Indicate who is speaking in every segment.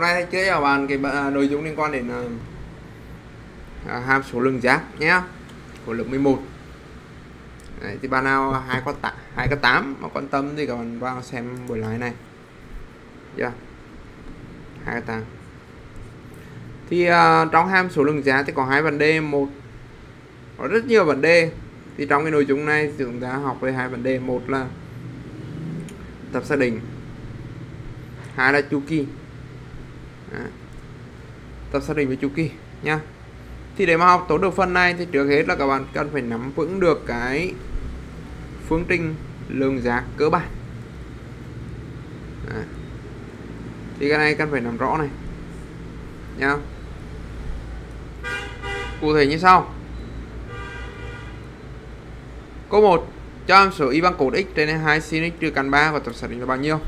Speaker 1: hôm nay thầy chưa cho bạn cái à, nội dung liên quan đến à, à hàm số lượng giác nhé. Của lớp 11 Đấy, thì bạn nào hai con tám hai con tám mà quan tâm thì các bạn vào xem buổi lái này. Yeah. hai con tám. Thì uh, trong hàm số lượng giá thì có hai vấn đề. Một có rất nhiều vấn đề. Thì trong cái nội dung này thì chúng ta học về hai vấn đề. Một là tập xác định. Hai là chu kỳ. Đấy. tập xác định với chu kỳ nha thì để mà học tốt được phần này thì trước hết là các bạn cần phải nắm vững được cái phương trình lượng giác cơ bản Đấy. thì cái này cần phải nắm rõ này nha cụ thể như sau câu 1 cho hàm số y bằng cột x trên 2 sin x trừ căn 3 và tập xác định là bao nhiêu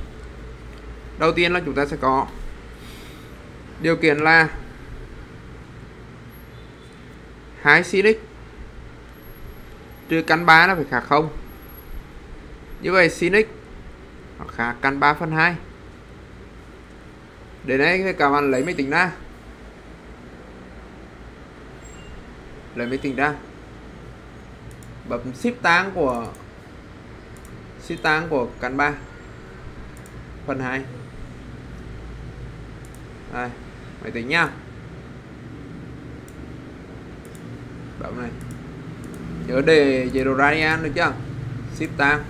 Speaker 1: đầu tiên là chúng ta sẽ có điều kiện là hái silic trừ căn 3 nó phải khác không. Như vậy sin x nó khác căn 3 phần 2 để đây thì các bạn lấy máy tính ra. Lấy máy tính ra. Bấm ship tang của ship tang của căn 3 phần 2 đây máy tính nhá. Bấm này. Nhớ để chế độ radian được chưa shift tang.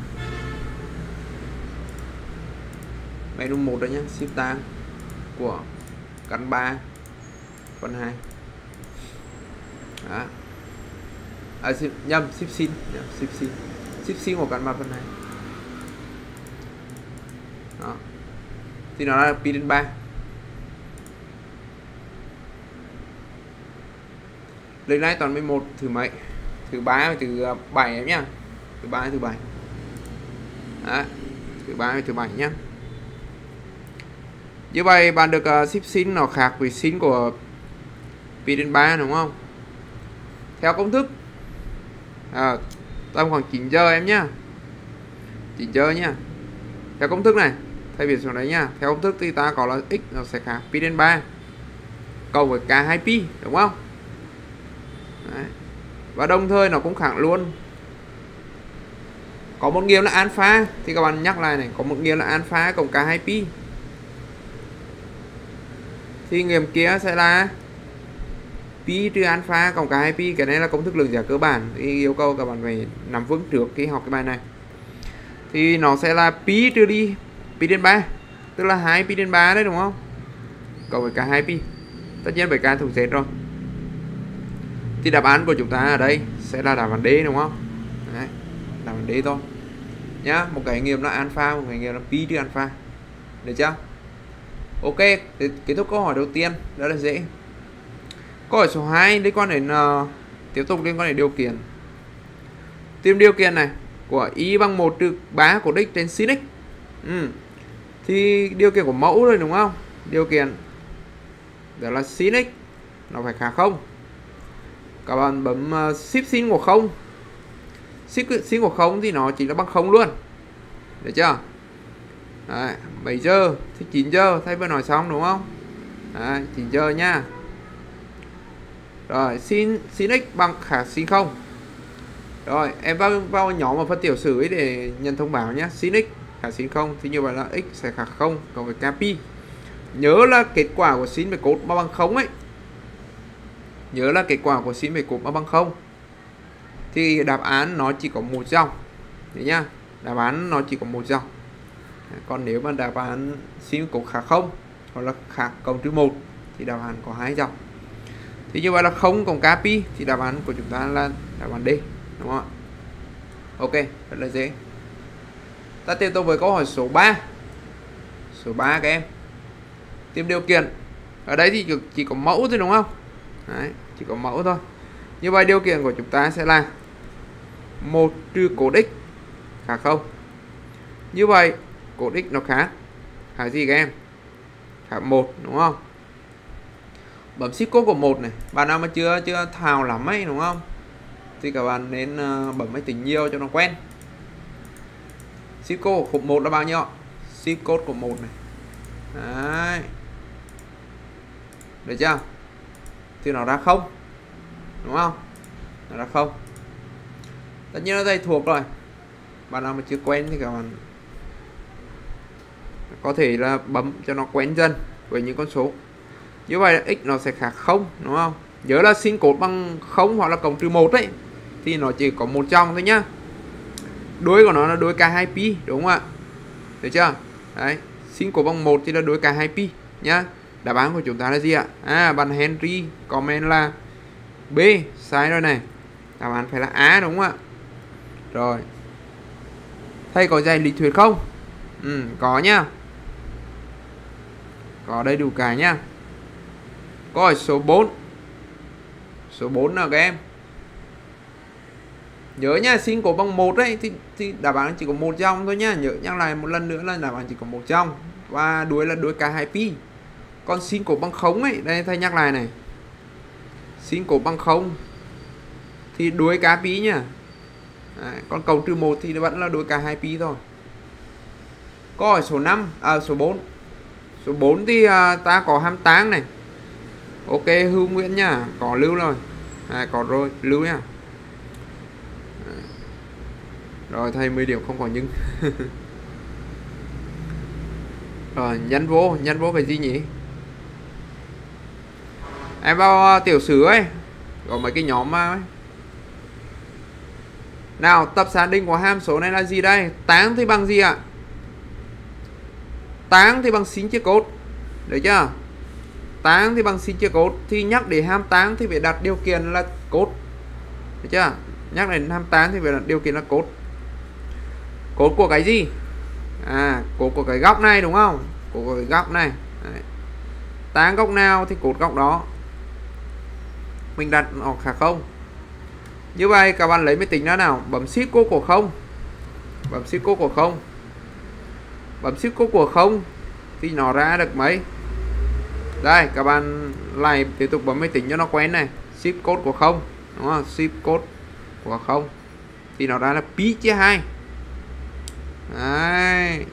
Speaker 1: Menu một đó nhá. Shift tang của căn 3 phần 2 đó. À, ship, nhầm ship xin. Nhầm, ship xin. Ship xin của căn 3 phần 2 đó. Thì nó là pin 3 lấy này toàn 11 thứ mấy? Thứ ba thứ à, bảy em nhá. Thứ ba thứ bảy. Đó thứ ba thứ bảy nhá. Như vậy bạn được uh, ship sin nó khác với sin của pi đến 3 đúng không? Theo công thức à, tầm khoảng 9 giờ em nhá. 9 giờ nhá. Theo công thức này thay vì xuống đấy nhá theo công thức thì ta có là x nó sẽ khác pi đến 3 cộng với k 2 pi đúng không? Đấy. và đồng thời nó cũng khẳng luôn. Có một nghiệm là alpha, thì các bạn nhắc lại này, có một nghiệm là alpha cộng cả 2 pi. Thì nghiệm kia sẽ là pi trừ alpha cộng cả 2 pi, cái này là công thức lượng giá cơ bản. Thì yêu cầu các bạn phải nắm vững trước khi học cái bài này. Thì nó sẽ là pi trừ đi, pi trên 3 tức là 2 pi trên 3 đấy, đúng không? Cộng với cả 2 pi. Tất nhiên phải cả thuộc z rồi thì đáp án của chúng ta ở đây sẽ là đáp án D đúng không? Đấy, đáp án D thôi. Nhá một cái nghiệm là alpha một cái nghiệm là pi trừ alpha. Được chưa? Ok kết thúc câu hỏi đầu tiên đó là dễ. Câu hỏi số 2 liên quan đến uh, tiếp tục liên quan đến điều kiện. Tìm điều kiện này của y bằng 1 trừ 3 của đích trên sin x. Ừ. thì điều kiện của mẫu rồi đúng không? Điều kiện đó là sin x nó phải khả không? Các bạn bấm ờ, ship sin của không. Ship sin của không thì nó chỉ là bằng không luôn. Được chưa? Đấy, 7 giờ thì 9 giờ thay vừa nói xong đúng không? Đấy, 9 giờ nha. Rồi xin xin x bằng khả sin không? Rồi em vào vào nhóm và phân tiểu sử ấy để nhận thông báo nhé. Sin x khả sin không thì như vậy là x sẽ khả không cộng với capi. nhớ là kết quả của sin về cột bằng không ấy nhớ là kết quả của sin về cột mà bằng không? Thì đáp án nó chỉ có một dòng. Đấy nhá. Đáp án nó chỉ có một dòng. Còn nếu mà đáp án sin cột khác không hoặc là khác cộng trừ một thì đáp án có hai dòng. Thì như vậy là không cộng capi thì đáp án của chúng ta là đáp án D đúng không ạ? Ok rất là dễ. Ta tiếp tục với câu hỏi số 3 số 3 các em. Tìm điều kiện. Ở đây thì chỉ có mẫu thôi đúng không? Đấy, chỉ có mẫu thôi. Như vậy điều kiện của chúng ta sẽ là một trừ cột x khác không? Như vậy cột x nó khác khác gì các em? Khác một, đúng không? Bấm ship code của một này, bạn nào mà chưa chưa thào lắm ấy, đúng không? Thì các bạn nên ờ, bấm máy tính nhiều cho nó quen. Ship code của một là bao nhiêu? Ship code của một này. Đấy. Được chưa? Thì nó ra không? Đúng không? Nó ra không? Tất nhiên nó đây thuộc rồi. Bạn nào mà chưa quen thì các bạn có thể là bấm cho nó quen dần với những con số. Như vậy x nó sẽ khác không, đúng không? Nhớ là sin cột bằng không hoặc là cộng trừ một đấy thì nó chỉ có một trong thôi nhá. Đuôi của nó là đuôi k2 pi, đúng không ạ? Được chưa? Đấy sin cột bằng một thì là đuôi k2 pi, nhá đáp án của chúng ta là gì ạ? À bạn Henry comment là B sai rồi này. Đáp án phải là A đúng không ạ? Rồi. Thầy có dạy lý thuyết không? Ừ, có nhá. Có đầy đủ cả nhá. Coi số 4 số 4 nào các em? Nhớ nha xin cổ bằng một đấy. Thì, thì đáp án chỉ có một trong thôi nhá. Nhớ nhắc lại một lần nữa là đáp án chỉ có một trong. Và đuôi là đuôi cả hai pi con xin cổ bằng khống ấy. Đây thầy nhắc lại này. Xin cổ bằng không thì đuối cá pí nhá. Đấy, con cầu trừ 1 thì vẫn là đuối cá hai pí thôi. Câu hỏi số 5 à số 4 số 4 thì à, ta có 28 này. Ok hưu nguyễn nhá. Có lưu rồi. À, có rồi. Lưu nhá. Rồi thầy 10 điểm không có nhưng. Rồi nhân vô nhân vô cái gì nhỉ? Em vào à, tiểu sử ấy. Có mấy cái nhóm mà ấy. nào, tập xác định của ham số này là gì đây? Tán thì bằng gì ạ? Tán thì bằng xin chia cốt. Được chưa? Tán thì bằng xin chia cốt. Thì nhắc để ham tán thì phải đặt điều kiện là cốt. Được chưa? Nhắc đến ham tán thì phải đặt điều kiện là cốt. Cốt của cái gì? À cốt của cái góc này, đúng không? Cốt của cái góc này. Đấy. tán góc nào thì cốt góc đó mình đặt nó khả không? Như vậy, các bạn lấy máy tính ra nào. Bấm shift cô của không? Bấm shift cô của không? Bấm shift cô của không thì nó ra được mấy? Đây, các bạn lại tiếp tục bấm máy tính cho nó quen này. Shift code của không, đúng không? Shift code của không thì nó ra là pi chia hai. Đấy.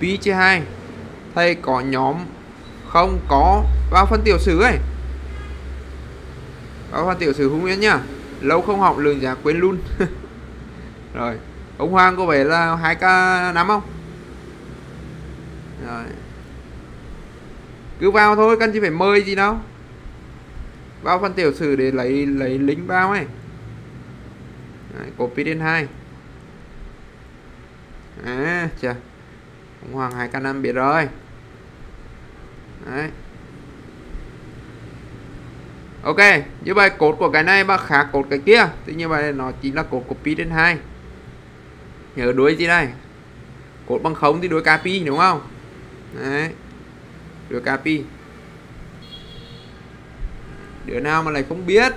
Speaker 1: pi chia hai. Thầy có nhóm không có vào phân tiểu sử ấy báo hoa tiểu sử hùng nguyễn nhá. Lâu không học lường giá quên luôn. Rồi ông Hoàng có vẻ là hai k nắm không? Rồi. Cứ vào thôi cần chỉ phải mời gì đâu. Vào phần tiểu sử để lấy lấy lính bao ấy. Đấy, copy đến hai. À chà. Ông Hoàng hai k năm biết rồi. Đấy. Ok, như vậy cột của cái này mà khác cột cái kia. Thì như vậy nó chỉ là cột của pi trên 2 nhớ đuôi gì đây? Cột bằng không thì đuôi copy đúng không? Đấy được API đứa nào mà lại không biết?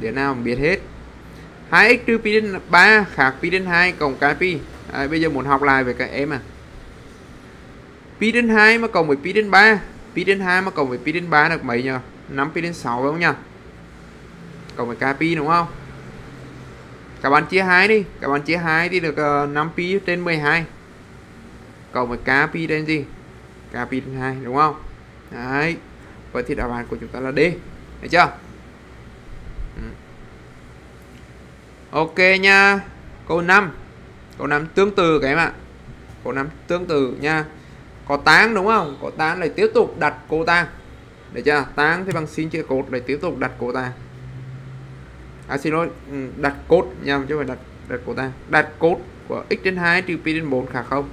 Speaker 1: Đứa nào mà biết hết? 2x trừ pi đến 3 khác pi đến 2 cộng kpi đấy, bây giờ muốn học lại về các em à. Pi đến 2 mà cộng với pi đến 3 pi đến 2 mà cộng với pi đến 3 được mấy nhờ? 5 pi đến 6 đúng không nhỉ? Cộng với k pi đúng không? Các bạn chia 2 đi, các bạn chia 2 thì được ờ, 5 pi trên 12 cộng với k pi trên gì? K pi trên 2 đúng không? Đấy, vậy thì đáp án của chúng ta là D được chưa? Ừ. ok nha, câu 5 câu 5 tương tự các em ạ. Câu 5 tương tự nha. Có tán đúng không? Có tán lại tiếp tục đặt cô tang được chưa? Tán thì bằng xin chia cột để tiếp tục đặt cô ta. À xin lỗi. Ừ, đặt cốt nhầm chứ phải đặt đặt cô ta. Đặt cốt của x trên 2 trừ pi trên 4 khả không?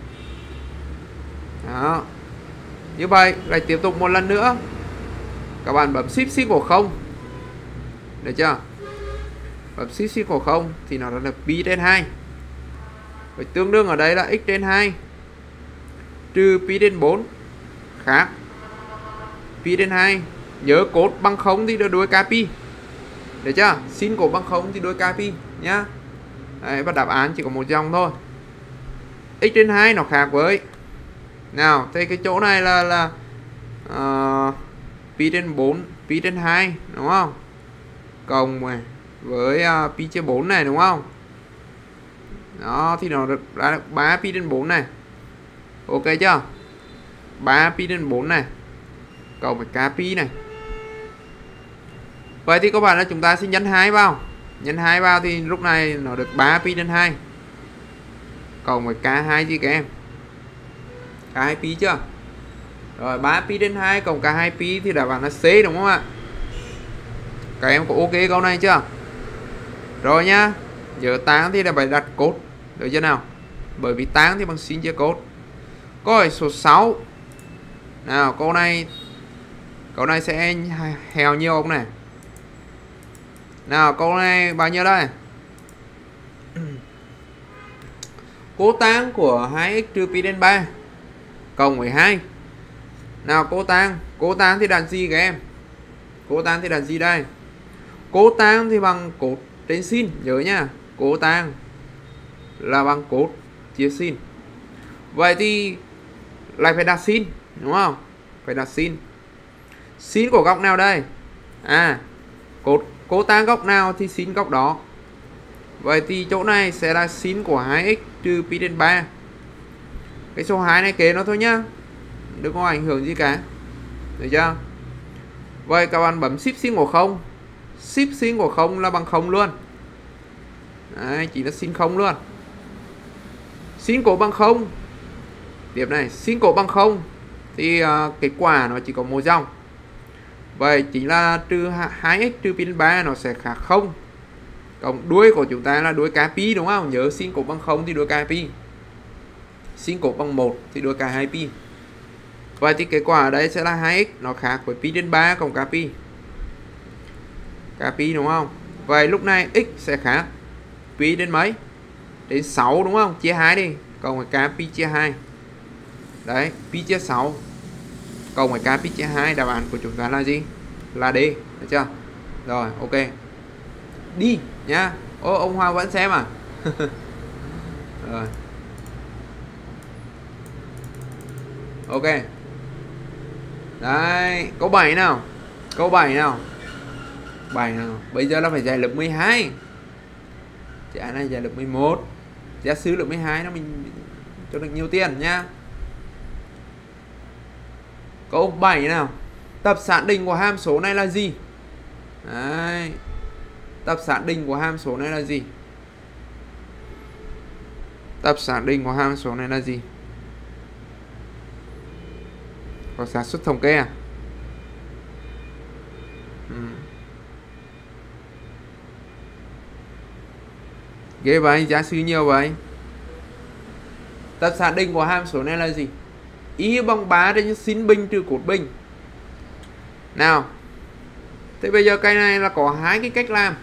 Speaker 1: Đó. Như vậy, lại tiếp tục một lần nữa. Các bạn bấm shift shift của không. Được chưa? Bấm shift shift của không thì nó là pi trên 2 vậy tương đương ở đây là x trên 2 trừ pi trên 4 khác pi trên 2 nhớ cốt bằng không thì được đuôi kpi được chưa? Xin cột bằng không thì đuôi kpi nhá. Đấy, và đáp án chỉ có một dòng thôi. X trên 2 nó khác với. Nào thì cái chỗ này là là uh, pi trên 4 pi trên 2 đúng không? Cộng với uh, pi trên 4 này đúng không? Đó thì nó được ra được 3 pi trên 4 này. Ok chưa? 3 pi trên 4 này cộng với kpi này vậy thì các bạn là chúng ta sẽ nhấn hai vào nhấn hai vào thì lúc này nó được 3 pi nhân 2 cộng với k2 chứ các em k2 pi chưa rồi 3 pi đến 2 cộng k2 pi thì đáp án là C đúng không ạ? Các em có ok câu này chưa? Rồi nhá. Giờ tán thì là phải đặt cốt. Được chưa nào? Bởi vì tán thì bằng sin chia cốt. Câu hỏi số 6. Nào, câu này câu này sẽ hèo nhiều ông này. Nào, câu này bao nhiêu đây? Cố tán của 2x trừ pi đến 3 cộng 12 nào cố tăng cố tăng thì đàn gì các em? Cố tăng thì đàn gì đây? Cố tăng thì bằng cột trên sin nhớ nha. Cố tăng là bằng cột chia sin vậy thì lại phải đặt sin đúng không? Phải đặt sin sin của góc nào đây? À cột cố tan góc nào thì sin góc đó. Vậy thì chỗ này sẽ là sin của 2x trừ pi trên 3 cái số 2 này kế nó thôi nhá. Đừng có ảnh hưởng gì cả. Được chưa? Vậy các bạn bấm ship sin của không. Ship sin của không là bằng không luôn. Đấy, chỉ là xin không luôn. Xin cổ bằng không. Tiếp này xin cổ bằng không thì à, uh, kết quả nó chỉ có một dòng vậy chính là trừ 2x trừ pin 3 nó sẽ khác không cộng đuôi của chúng ta là đuôi cá pi đúng không nhớ sin cổ bằng 0 thì đuôi cá pi xin cổ bằng 1 thì đuôi cả hai pi Vậy thì kết quả ở đây sẽ là 2x nó khác với pi trên 3 cộng k pi. K pi đúng không? Vậy lúc này x sẽ khác pi đến mấy? Đến 6 đúng không? Chia 2 đi. Cộng với k pi chia 2. Đấy, pi chia 6 Câu ngoài k pi chia 2 đáp án của chúng ta là gì? Là D, được chưa? Rồi, ok. Đi nhá. Ô ông Hoa vẫn xem à? Rồi. Ok Đấy, câu 7 nào. Câu 7 nào. 7 nào. Bây giờ nó phải giải lớp 12. Trả này giải lớp 11. Giả sử lớp 12 nó mình cho được nhiều tiền nhá. Câu 7 nào. Tập sản định của hàm số này là gì? Đấy. Tập sản định của hàm số này là gì? Tập sản định của hàm số này là gì? có sản xuất thống kê à ừ. ghê vậy, giá suy nhiều vậy tập xác định của hàm số này là gì y bằng 3 trên sin bình trừ cột bình nào thế bây giờ cái này là có hai cái cách làm.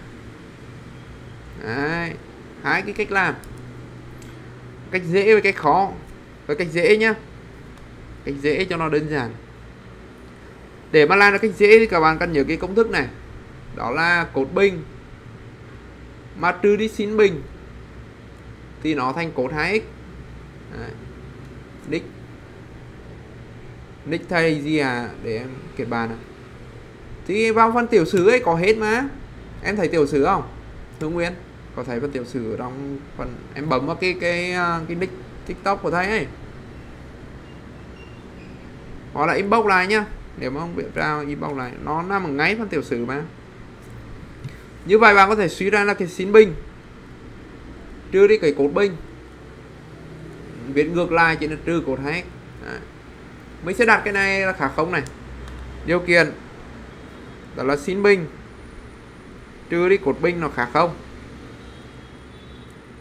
Speaker 1: Đấy, hai cái cách làm. Cách dễ và cách khó. Với cách dễ nhá. Cách dễ cho nó đơn giản. Để mà làm được cách dễ thì các bạn cần nhớ cái công thức này. Đó là cột bình mà trừ đi sin bình thì nó thành cột 2x Đấy. đích nick thầy gì à để em kiệt bàn à thì vào phần tiểu sử ấy, có hết mà. Em thấy tiểu sử không? Hương Nguyên, có thấy phần tiểu sử ở trong phần, em bấm vào cái cái à, cái nick tiktok của thầy ấy. Hoặc là inbox lại nhá, nếu mà không biết ra inbox lại. Nó nằm ở ngay phần tiểu sử mà. Như vậy bạn có thể suy ra là cái xin binh. trừ đi cái cột binh. viết ngược lại chỉ là trừ cột hết mình sẽ đặt cái này là khả không này. Điều kiện đó là xin binh trừ đi cột binh nó khả không.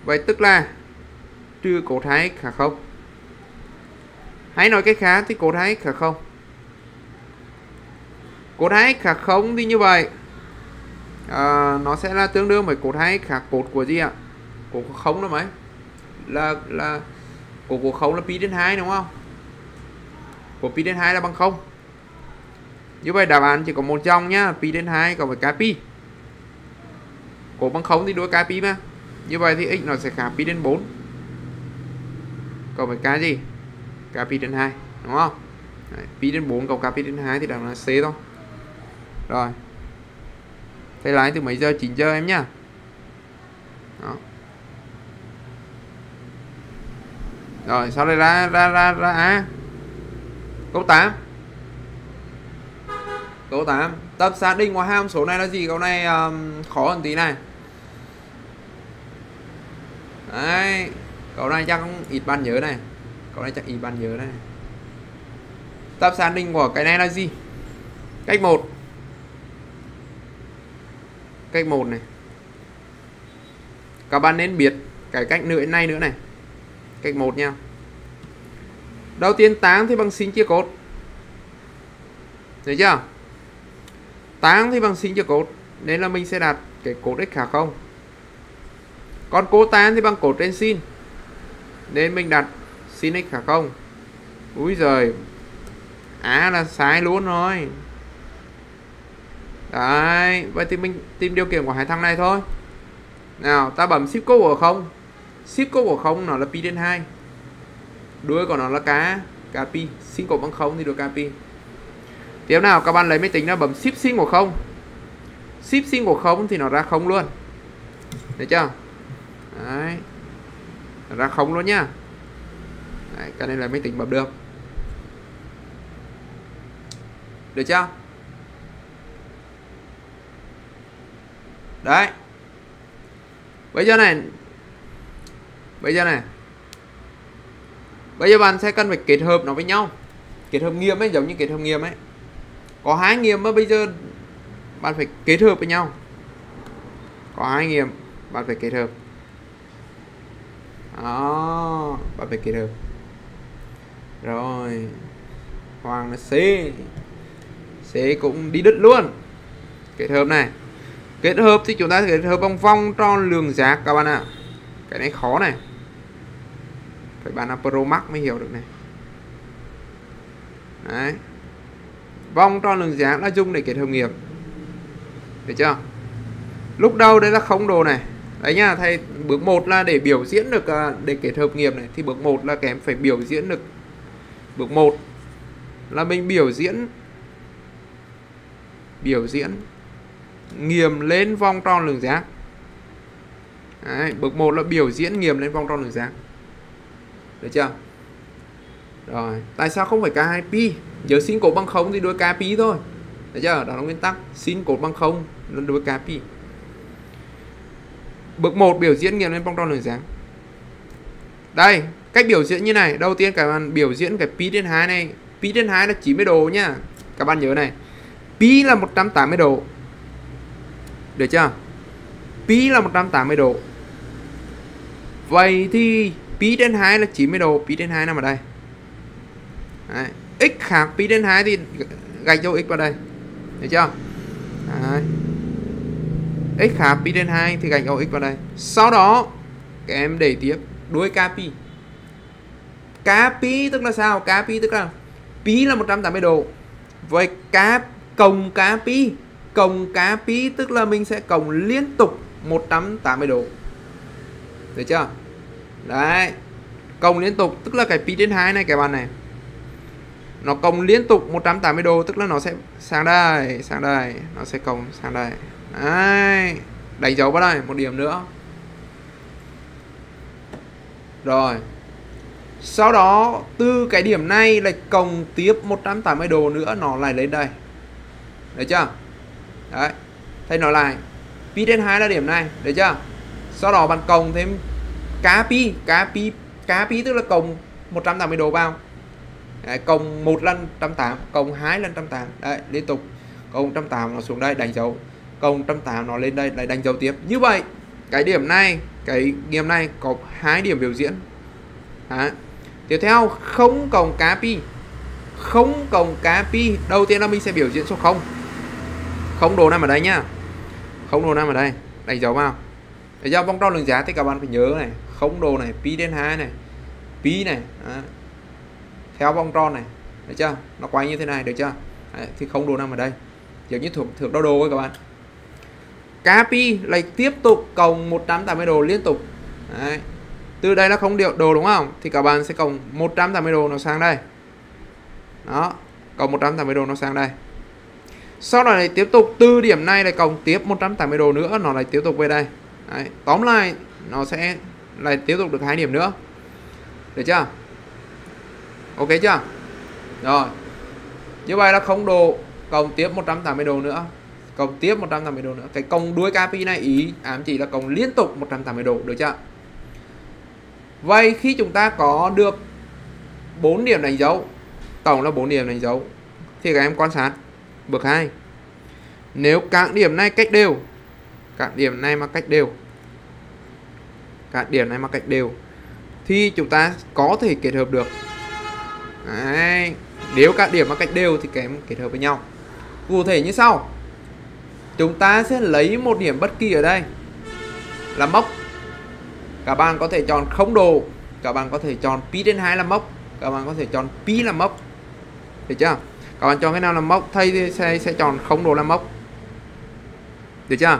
Speaker 1: Vậy tức là trừ cột hai khả không. Hãy nói cách khác thì cột hai khả không. Cột hai khả không thì như vậy à, Nó sẽ là tương đương với cột hai khả cột của gì ạ? Cột của không đó mấy Là là Cột của không là pi đến hai đúng không? Của pi đến 2 là bằng 0 Như vậy đáp án chỉ có một dòng nhá Pi đến 2 cộng với cái pi. Cột bằng 0 thì đối cái pi mà. Như vậy thì x nó sẽ khác pi đến 4 Cộng với cái gì? Cái pi đến 2 đúng không? Đấy, pi đến 4 cộng cái pi đến 2 thì đáp án là C thôi. Rồi. Thầy lái từ mấy giờ? 9 giờ em nhá. Đó. Rồi sau đây ra ra ra ra à câu 8 câu 8 tập xác định của hai hàm số này là gì? Câu này um, khó hơn tí này. Đấy câu này chắc ít bạn nhớ này. Câu này chắc ít bạn nhớ này. Tập xác định của cái này là gì? Cách 1 cách 1 này. Các bạn nên biết cái cách nữa này nữa này. Cách 1 nha đầu tiên tán thì bằng sin chia cột. Được chưa? Tán thì bằng sin chia cột, nên là mình sẽ đặt cái cột x khác không? Còn cố tán thì bằng cột trên sin, nên mình đặt sin x khả không? Úi giời à là sai luôn rồi. Đấy, vậy thì mình tìm điều kiện của hai thằng này thôi. Nào, ta bấm ship cô của không? Ship cô của không nó là pi trên 2 đuôi của nó là cá cá pi sin cột bằng không thì được cá pi. Tiếp nào các bạn lấy máy tính ra bấm ship sin của không. Ship sin của không thì nó ra không luôn. Được chưa? Đấy. Ra không luôn nhá. Đấy, cái này là máy tính bấm được. Được chưa? Đấy. Bây giờ này. Bây giờ này bây giờ bạn sẽ cần phải kết hợp nó với nhau. Kết hợp nghiêm ấy, giống như kết hợp nghiêm ấy. Có hai nghiêm mà bây giờ bạn phải kết hợp với nhau. Có hai nghiêm bạn phải kết hợp. Đó, bạn phải kết hợp. Rồi, hoàng là c. C cũng đi đứt luôn. Kết hợp này. Kết hợp thì chúng ta kết hợp bằng vòng tròn lường giác các bạn ạ. Cái này khó này phải bạn là pro max mới hiểu được này. Đấy. Vòng tròn lượng giá là dùng để kết hợp nghiệp. Được chưa? Lúc đầu đây là không đồ này. Đấy nhá thầy bước 1 là để biểu diễn được à, để kết hợp nghiệp này. Thì bước 1 là kém phải biểu diễn được. Bước 1 là mình biểu diễn biểu diễn nghiềm lên vòng tròn lường giác Đấy, bước 1 là biểu diễn nghiềm lên vòng tròn lường giác được chưa? Rồi, tại sao không phải k 2 pi? Giờ sin cột bằng không thì đuôi k pi thôi. Được chưa? Đó là nguyên tắc. Sin cột bằng không là đuôi k pi. Bước 1 biểu diễn nghiệm lên vòng tròn lượng giác đây, cách biểu diễn như này. Đầu tiên các bạn biểu diễn cái pi đến 2 này. Pi đến 2 là 90 độ nhá các bạn nhớ này. Pi là 180 độ. Được chưa? Pi là 180 độ. Vậy thì pi trên 2 là 90 độ, pi trên 2 nằm ở đây. Đấy. x khác pi trên 2 thì gạch dấu x vào đây được chưa? Đấy. x khác pi trên 2 thì gạch dấu x vào đây. Sau đó, các em để tiếp đuôi k pi. K pi tức là sao? K pi tức là pi là 180 độ. Với k cộng k pi, cộng cá pi tức là mình sẽ cộng liên tục 180 độ. Được chưa? Đấy. Cộng liên tục, tức là cái pi đến 2 này các bạn này. Nó cộng liên tục 180 độ, tức là nó sẽ sang đây sang đây, nó sẽ cộng sang đây. Đấy. Đánh dấu vào đây, một điểm nữa. Rồi. Sau đó, từ cái điểm này lại cộng tiếp 180 độ nữa, nó lại lên đây. Được chưa? Đấy. Thầy nói lại. Pi đến 2 là điểm này, được chưa? Sau đó bạn cộng thêm cá pi cá pi cá pi tức là cộng 180 độ vào. Đấy, cộng 1 lần 180 cộng 2 lần 180 đấy liên tục. Cộng 180 nó xuống đây đánh dấu. Cộng 180 nó lên đây lại đánh dấu tiếp. Như vậy cái điểm này cái nghiệm này có hai điểm biểu diễn. Đấy. tiếp theo không cộng cá pi. Không cộng cá pi đầu tiên là mình sẽ biểu diễn số 0 không đồ nằm ở đây nhá không đồ nằm ở đây. Đánh dấu vào. Để cho vòng tròn đường giá thì các bạn phải nhớ này không đồ này pi đến 2 này pi này đó. theo vòng tròn này được chưa? Nó quay như thế này được chưa? Đấy, thì không đồ nằm ở đây. Giống như thuộc thước đo đồ ấy các bạn. Cá pi lại tiếp tục cộng 180 độ liên tục. Đấy. từ đây nó không điệu đồ đúng không? Thì các bạn sẽ cộng 180 độ nó sang đây. Đó cộng 180 độ nó sang đây. Sau đó lại tiếp tục từ điểm này lại cộng tiếp 180 độ nữa nó lại tiếp tục về đây. Đấy. tóm lại nó sẽ lại tiếp tục được hai điểm nữa. Được chưa? Ok chưa? Rồi. Như vậy là không độ cộng tiếp 180 độ nữa. Cộng tiếp 180 độ nữa. Cái cộng đuôi KPI này, ý ám chỉ là cộng liên tục 180 độ được chưa? Vậy khi chúng ta có được 4 điểm đánh dấu, tổng là 4 điểm đánh dấu, thì các em quan sát. Bước 2 nếu các điểm này cách đều, các điểm này mà cách đều các điểm này mà cạnh đều thì chúng ta có thể kết hợp được. Đấy. nếu các điểm mà cạnh đều thì kém kết hợp với nhau. Cụ thể như sau chúng ta sẽ lấy một điểm bất kỳ ở đây. Là mốc các bạn có thể chọn không độ các bạn có thể chọn pi trên 2 là mốc các bạn có thể chọn pi là mốc. Được chưa? Các bạn chọn cái nào là mốc thay thì sẽ, sẽ chọn không độ là mốc. Được chưa?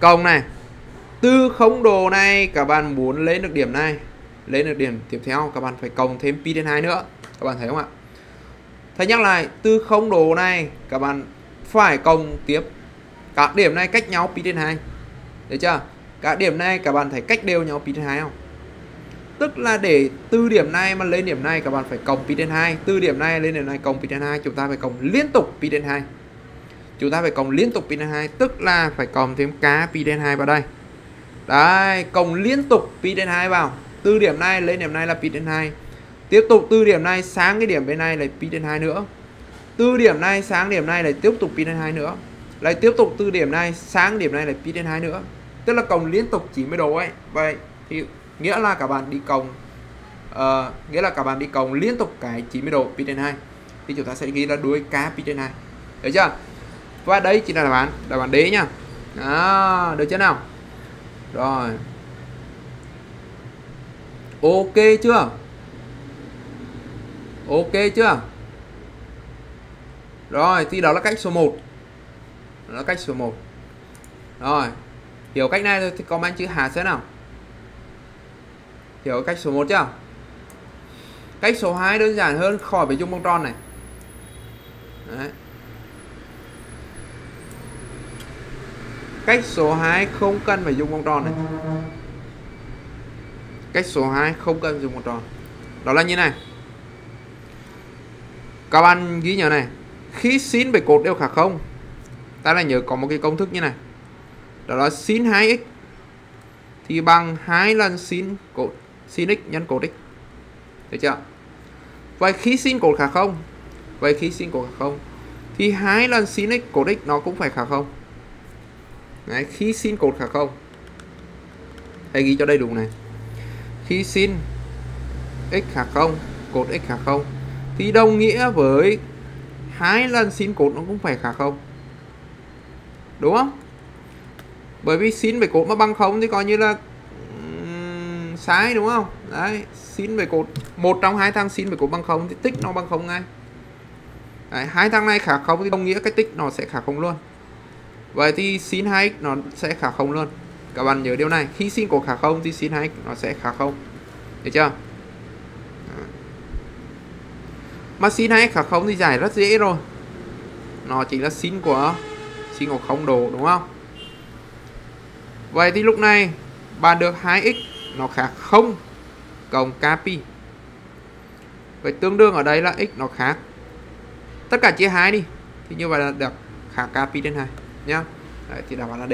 Speaker 1: Cộng này từ không độ này, các bạn muốn lấy được điểm này, lấy được điểm tiếp theo, các bạn phải cộng thêm pi trên 2 nữa. Các bạn thấy không ạ? Thầy nhắc lại từ không độ này, các bạn phải cộng tiếp các điểm này cách nhau pi trên 2 được chưa? Các điểm này các bạn thấy cách đều nhau pi trên 2 không? Tức là để từ điểm này mà lên điểm này, các bạn phải cộng pi trên 2 từ điểm này lên điểm này cộng pi trên 2 chúng ta phải cộng liên tục pi trên 2 chúng ta phải cộng liên tục pi trên 2 tức là phải cộng thêm k pi trên 2 vào đây đấy cộng liên tục pi trên 2 vào. Từ điểm này lên điểm này là pi trên 2 tiếp tục từ điểm này sang cái điểm bên này là pi trên 2 nữa. Từ điểm này sang điểm này lại tiếp tục pi trên 2 nữa. Lại tiếp tục từ điểm này sang điểm này là pi trên 2 nữa. Tức là cộng liên tục 90 độ ấy vậy thì nghĩa là các bạn đi cộng uh, nghĩa là các bạn đi cộng liên tục cái 90 độ pi trên 2 thì chúng ta sẽ ghi là đuôi k pi trên 2 được chưa? Và đây chính là đáp án đáp án D nhá. Đó, được chưa nào? Rồi. Ok chưa? Ok chưa? Rồi, thì đó là cách số 1 đó là cách số 1 rồi, hiểu cách này thì comment chữ hà sẽ nào. Hiểu cách số 1 chưa? Cách số 2 đơn giản hơn khỏi phải dùng vòng tròn này. Đấy. Cách số 2 không cần phải dùng vòng tròn này. Cách số 2 không cần dùng vòng tròn. Đó là như này. Các bạn ghi nhớ này. Khi sin về cột đều khả không? Ta là nhớ có một cái công thức như này. Đó là sin 2x thì bằng hai lần sin cột, sin x nhân cột x. Được chưa? Vậy khi sin cột khả không? Vậy khi sin cột khả không, thì hai lần sin x cột x nó cũng phải khả không? Đấy, khi sin cột khả không? Hãy ghi cho đầy đủ này. Khi sin x khả không cột x khả không thì đồng nghĩa với hai lần sin cột nó cũng phải khả không. Đúng không? Bởi vì sin về cột mà bằng không thì coi như là um, sai đúng không? Đấy sin về cột một trong hai thằng sin về cột bằng không thì tích nó bằng không ngay. Đấy, hai thằng này khả không thì đồng nghĩa cái tích nó sẽ khả không luôn vậy thì sin 2 nó sẽ khả không luôn. Các bạn nhớ điều này. Khi sin của khả không thì sin 2 nó sẽ khả không. Được chưa? Mà sin 2 khác không thì giải rất dễ rồi. Nó chỉ là sin của sin của không độ đúng không? Vậy thì lúc này, bạn được 2x nó khác không cộng kpi vậy tương đương ở đây là x nó khác tất cả chia 2 đi. Thì như vậy là được khả kpi trên 2 nhá. Đấy, thì đáp án là D.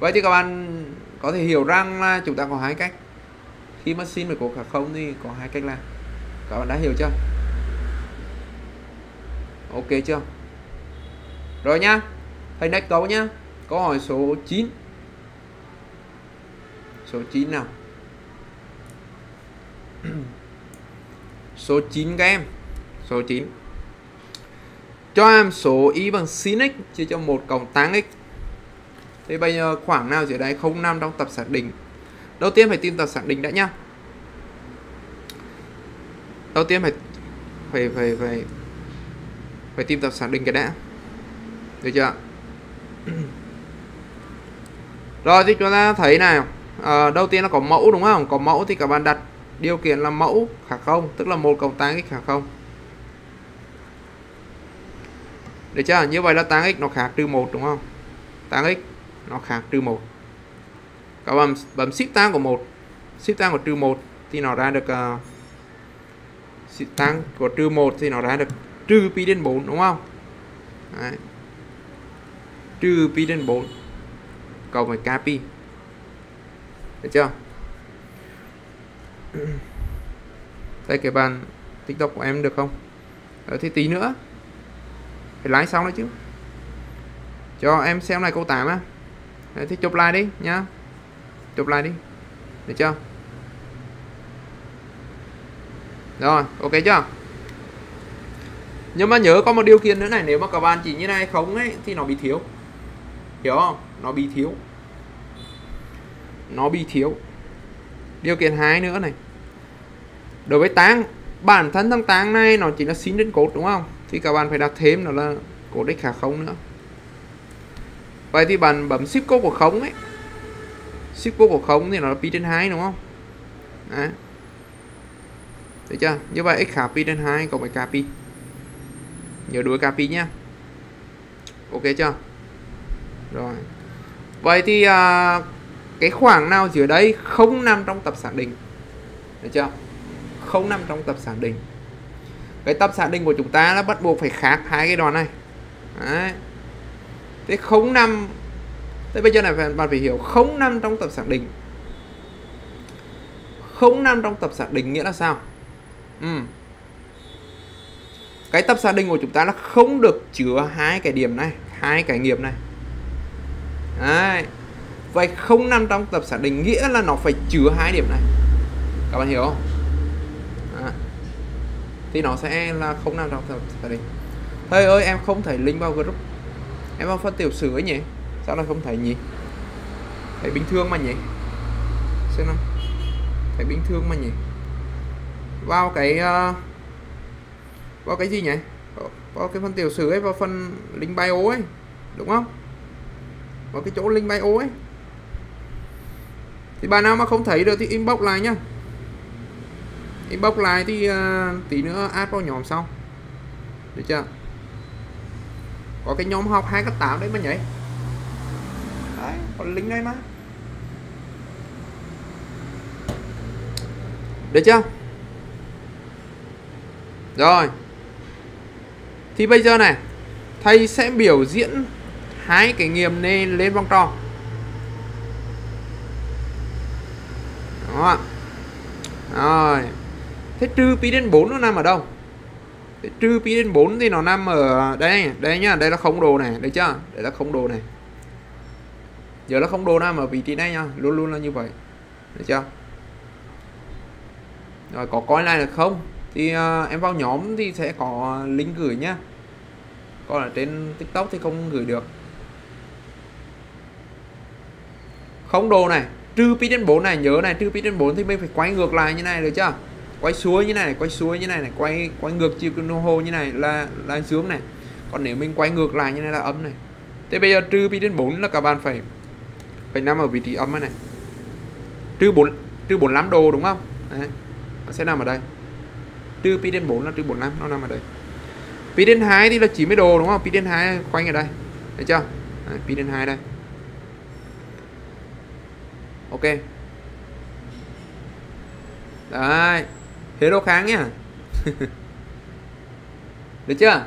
Speaker 1: Vậy thì các bạn có thể hiểu rằng là chúng ta có hai cách. Khi mà xin với cột khác không thì có hai cách làm. Các bạn đã hiểu chưa? Ok chưa? Rồi nhá thầy next câu nhá. Câu hỏi số 9 số 9 nào? Số 9 các em. Số 9 cho hàm số y bằng sin x chia cho 1 cộng tan x. Thế bây giờ khoảng nào dưới đây không nằm trong tập xác định. Đầu tiên phải tìm tập xác định đã nhá. Đầu tiên phải phải phải phải phải tìm tập xác định cái đã. Được chưa? Rồi thì chúng ta thấy nào à, ờ, đầu tiên là có mẫu đúng không? Có mẫu thì các bạn đặt điều kiện là mẫu khả không tức là một cộng tan x khả không. Được chưa như vậy là tan x nó khác trừ một đúng không? Tan x nó khác trừ một. Các bạn bấm shift tan của một shift tan của trừ một thì nó ra được ờ, uh, shift tan của trừ một thì nó ra được trừ pi đến 4 đúng không? Đấy. trừ pi đến 4 cộng với k pi. Được chưa? Đây cái bàn tiktok của em được không? Đó, thì tí nữa thì lái xong đấy chứ. Cho em xem lại câu 8 á. Đấy, thì chụp lại đi nhá. Chụp lại đi. Được chưa? Rồi ok chưa? Nhưng mà nhớ có một điều kiện nữa này nếu mà các bạn chỉ như này không ấy thì nó bị thiếu. Hiểu không? Nó bị thiếu. Nó bị thiếu. Điều kiện hai nữa này. Đối với tang bản thân thằng tang này nó chỉ là xin đến cột đúng không? Thì các bạn phải đặt thêm nó là cổ đích khả không nữa. Vậy thì bạn bấm ship code của không ấy. Ship code của không thì nó là pi trên 2 đúng không? Đấy. được chưa? Như vậy x khả pi trên 2 cộng với k pi nhớ đuổi k pi nhá. Ok chưa? Rồi. Vậy thì à, cái khoảng nào dưới đây không nằm trong tập xác định? Được chưa? Không nằm trong tập xác định cái tập xác định của chúng ta nó bắt buộc phải khác hai cái đoạn này Đấy. thế không nằm, thế bây giờ này bạn phải hiểu, không nằm trong tập xác định không nằm trong tập xác định nghĩa là sao ừ. cái tập xác định của chúng ta là không được chứa hai cái điểm này, hai cái nghiệp này Đấy. vậy không nằm trong tập xác định nghĩa là nó phải chứa hai điểm này các bạn hiểu không thì nó sẽ là không nằm trong gia đình. thầy ơi em không thấy link vào group. Em vào phân tiểu sử ấy nhỉ? Sao lại không thấy nhỉ? Thấy bình thường mà nhỉ? Xem nào. Thấy bình thường mà nhỉ? Vào cái uh, vào cái gì nhỉ? Vào cái phần tiểu sử ấy vào phần link bio ấy đúng không? Vào cái chỗ link bio ấy. Thì bà nào mà không thấy được thì inbox lại nhá inbox lại thì uh, tí nữa add vào nhóm sau. Được chưa? Có cái nhóm học hai cấp 8 đấy mà nhỉ? Đấy còn link đây mà. Được chưa? Rồi. Thì bây giờ này thầy sẽ biểu diễn hai cái nghiệm lên lên vòng tròn. Đó. Rồi thế trừ pi đến 4 nó nằm ở đâu? Thế trừ pi đến 4 thì nó nằm ở đây đây nhá đây là không đồ này được chưa? Đây là không đồ này. Giờ là không đồ nằm ở vị trí này nha luôn luôn là như vậy. Được chưa? Rồi có coi lại được không? Thì uh, em vào nhóm thì sẽ có link gửi nhá. Còn ở trên tiktok thì không gửi được. Không đồ này trừ pi đến 4 này nhớ này trừ pi đến 4 thì mình phải quay ngược lại như này được chưa? Quay xuôi như này quay xuôi như này này quay quay ngược chiều đồng hồ như này là là xuống này. Còn nếu mình quay ngược lại như này là âm này. Thế bây giờ trừ pi đến 4 là các bạn phải phải nằm ở vị trí âm này trừ 4 trừ 45 độ đúng không? Đấy. nó sẽ nằm ở đây. Trừ pi đến 4 là trừ 45 nó nằm ở đây. Pi đến 2 thì là 90 độ đúng không? Pi đến 2 quanh ở đây. Thấy chưa? Đấy, pi đến 2 đây. Ok. Đấy thế đâu kháng nhá. Được chưa?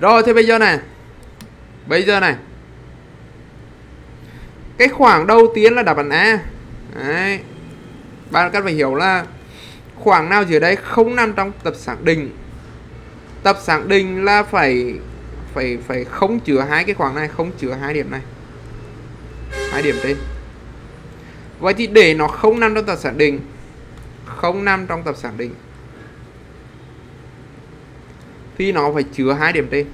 Speaker 1: Rồi thì bây giờ này. Bây giờ này. Cái khoảng đầu tiên là đáp án A. Đấy. Bạn cần phải hiểu là khoảng nào dưới đây không nằm trong tập xác định. Tập xác định là phải phải phải không chứa hai cái khoảng này, không chứa hai điểm này. Hai điểm trên vậy thì để nó không nằm trong tập sản định không nằm trong tập sản định thì nó phải chứa hai điểm trên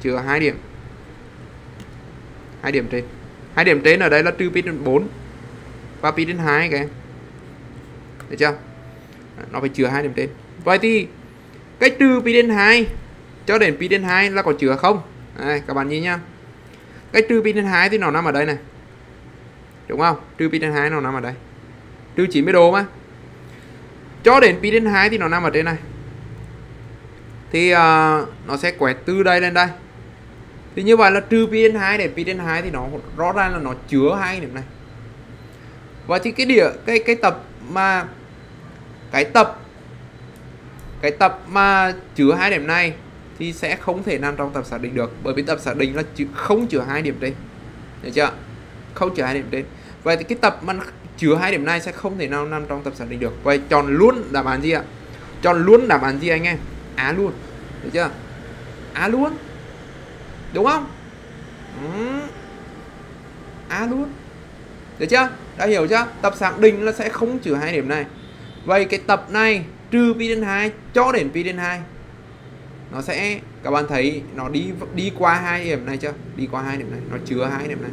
Speaker 1: chứa hai điểm. Hai điểm trên hai điểm trên ở đây là trừ pi đến 4 và pi đến 2 các được chưa? Nó phải chứa hai điểm trên vậy thì cái trừ pi đến 2 cho đến pi đến 2 là có chứa không? Đây, các bạn nhìn nhá. Cái trừ pi đến 2 thì nó nằm ở đây này đúng không? Trừ pi đến 2 nó nằm ở đây. Trừ 90 độ mà. Cho đến pi đến 2 thì nó nằm ở trên này. Thì uh, nó sẽ quẹt từ đây lên đây. Thì như vậy là trừ pi đến 2 để pi đến 2 thì nó rõ ràng là nó chứa hai điểm này. Và thì cái địa cái cái tập mà cái tập cái tập mà chứa hai điểm này thì sẽ không thể nằm trong tập xác định được bởi vì tập xác định là không chứa hai điểm trên. Được chưa? Không chứa hai điểm trên vậy thì cái tập mà chứa hai điểm này sẽ không thể nào nằm trong tập xác định được. Vậy chọn luôn đáp án gì ạ? Chọn luôn đáp án gì anh em? Á luôn. Được chưa? Á luôn. Đúng không? Ừ. á luôn. Được chưa? Đã hiểu chưa? Tập xác định là sẽ không chứa hai điểm này. Vậy cái tập này trừ pi đến 2 cho đến pi đến 2 nó sẽ, các bạn thấy nó đi đi qua hai điểm này chưa? Đi qua hai điểm này, nó chứa hai điểm này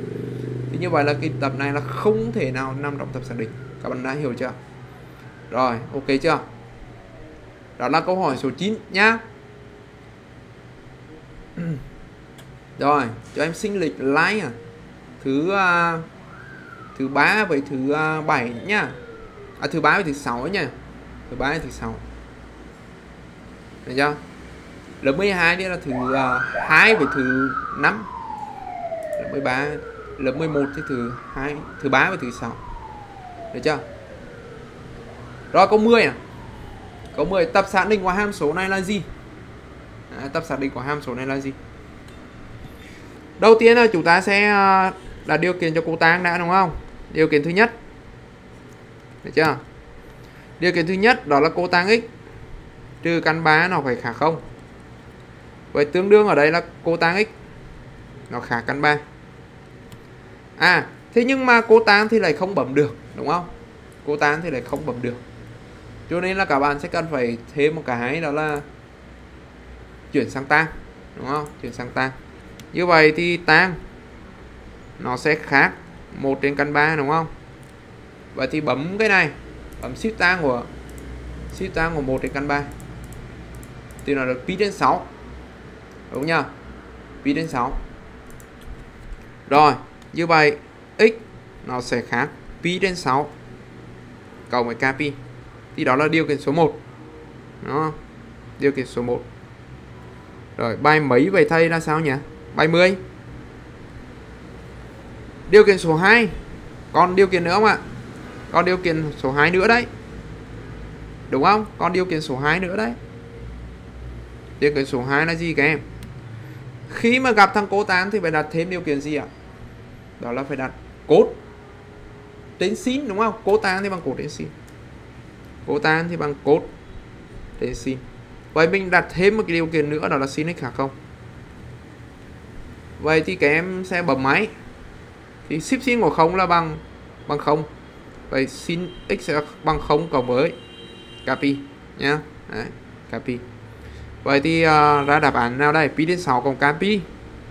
Speaker 1: thì như vậy là cái tập này là không thể nào nằm trong tập xác định. Các bạn đã hiểu chưa? Rồi ok chưa? Đó là câu hỏi số 9 nhá. Rồi cho em sinh lịch lái à. Thứ uh, thứ ba với thứ uh, bảy nhá. À thứ ba với thứ sáu nha thứ ba với thứ sáu. Được chưa? Lớp 12 đây là thứ à, uh, 2 với thứ 5 lớp 13 lớp 11 thì thứ hai thứ ba và thứ sáu. Được chưa? Rồi câu 10 à. Câu 10 tập xác định của hàm số này là gì? À, tập xác định của hàm số này là gì? Đầu tiên là chúng ta sẽ uh, là điều kiện cho cô tang đã đúng không? Điều kiện thứ nhất. Được chưa? Điều kiện thứ nhất đó là cô tang x. Trừ căn 3 nó phải khả không. Vậy tương đương ở đây là cô tang x nó khả căn 3. À, thế nhưng mà cô tang thì lại không bấm được, đúng không? Cô tang thì lại không bấm được. Cho nên là các bạn sẽ cần phải thêm một cái đó là chuyển sang tang, đúng không? Chuyển sang tang. Như vậy thì tang nó sẽ khác một trên căn 3 đúng không? Vậy thì bấm cái này, bấm shift tang của shift tang của một trên căn 3 thì nó được pi trên 6 đúng nhá pi trên 6 rồi như vậy, x nó sẽ khác pi trên 6 cộng với k pi thì đó là điều kiện số 1 đó điều kiện số 1 rồi, bài mấy vậy thầy là sao nhỉ? Bài 10. điều kiện số 2 còn điều kiện nữa không ạ? Còn điều kiện số 2 nữa đấy. Đúng không? Còn điều kiện số 2 nữa đấy. Điều kiện số 2 là gì các em? Khi mà gặp thằng cố tán thì phải đặt thêm điều kiện gì ạ? À? Đó là phải đặt cốt đến xin đúng không? Cố tan thì bằng cốt đến xin. Cố tan thì bằng cốt đến xin. Vậy mình đặt thêm một cái điều kiện nữa đó là sin x khác không? Vậy thì các em sẽ bấm máy. Thì ship sin của không là bằng bằng không. Vậy sin x sẽ bằng không cộng với capi nhá. Đấy, capi Vậy thì uh, ra đáp án nào đây? Pi đến 6 cộng k pi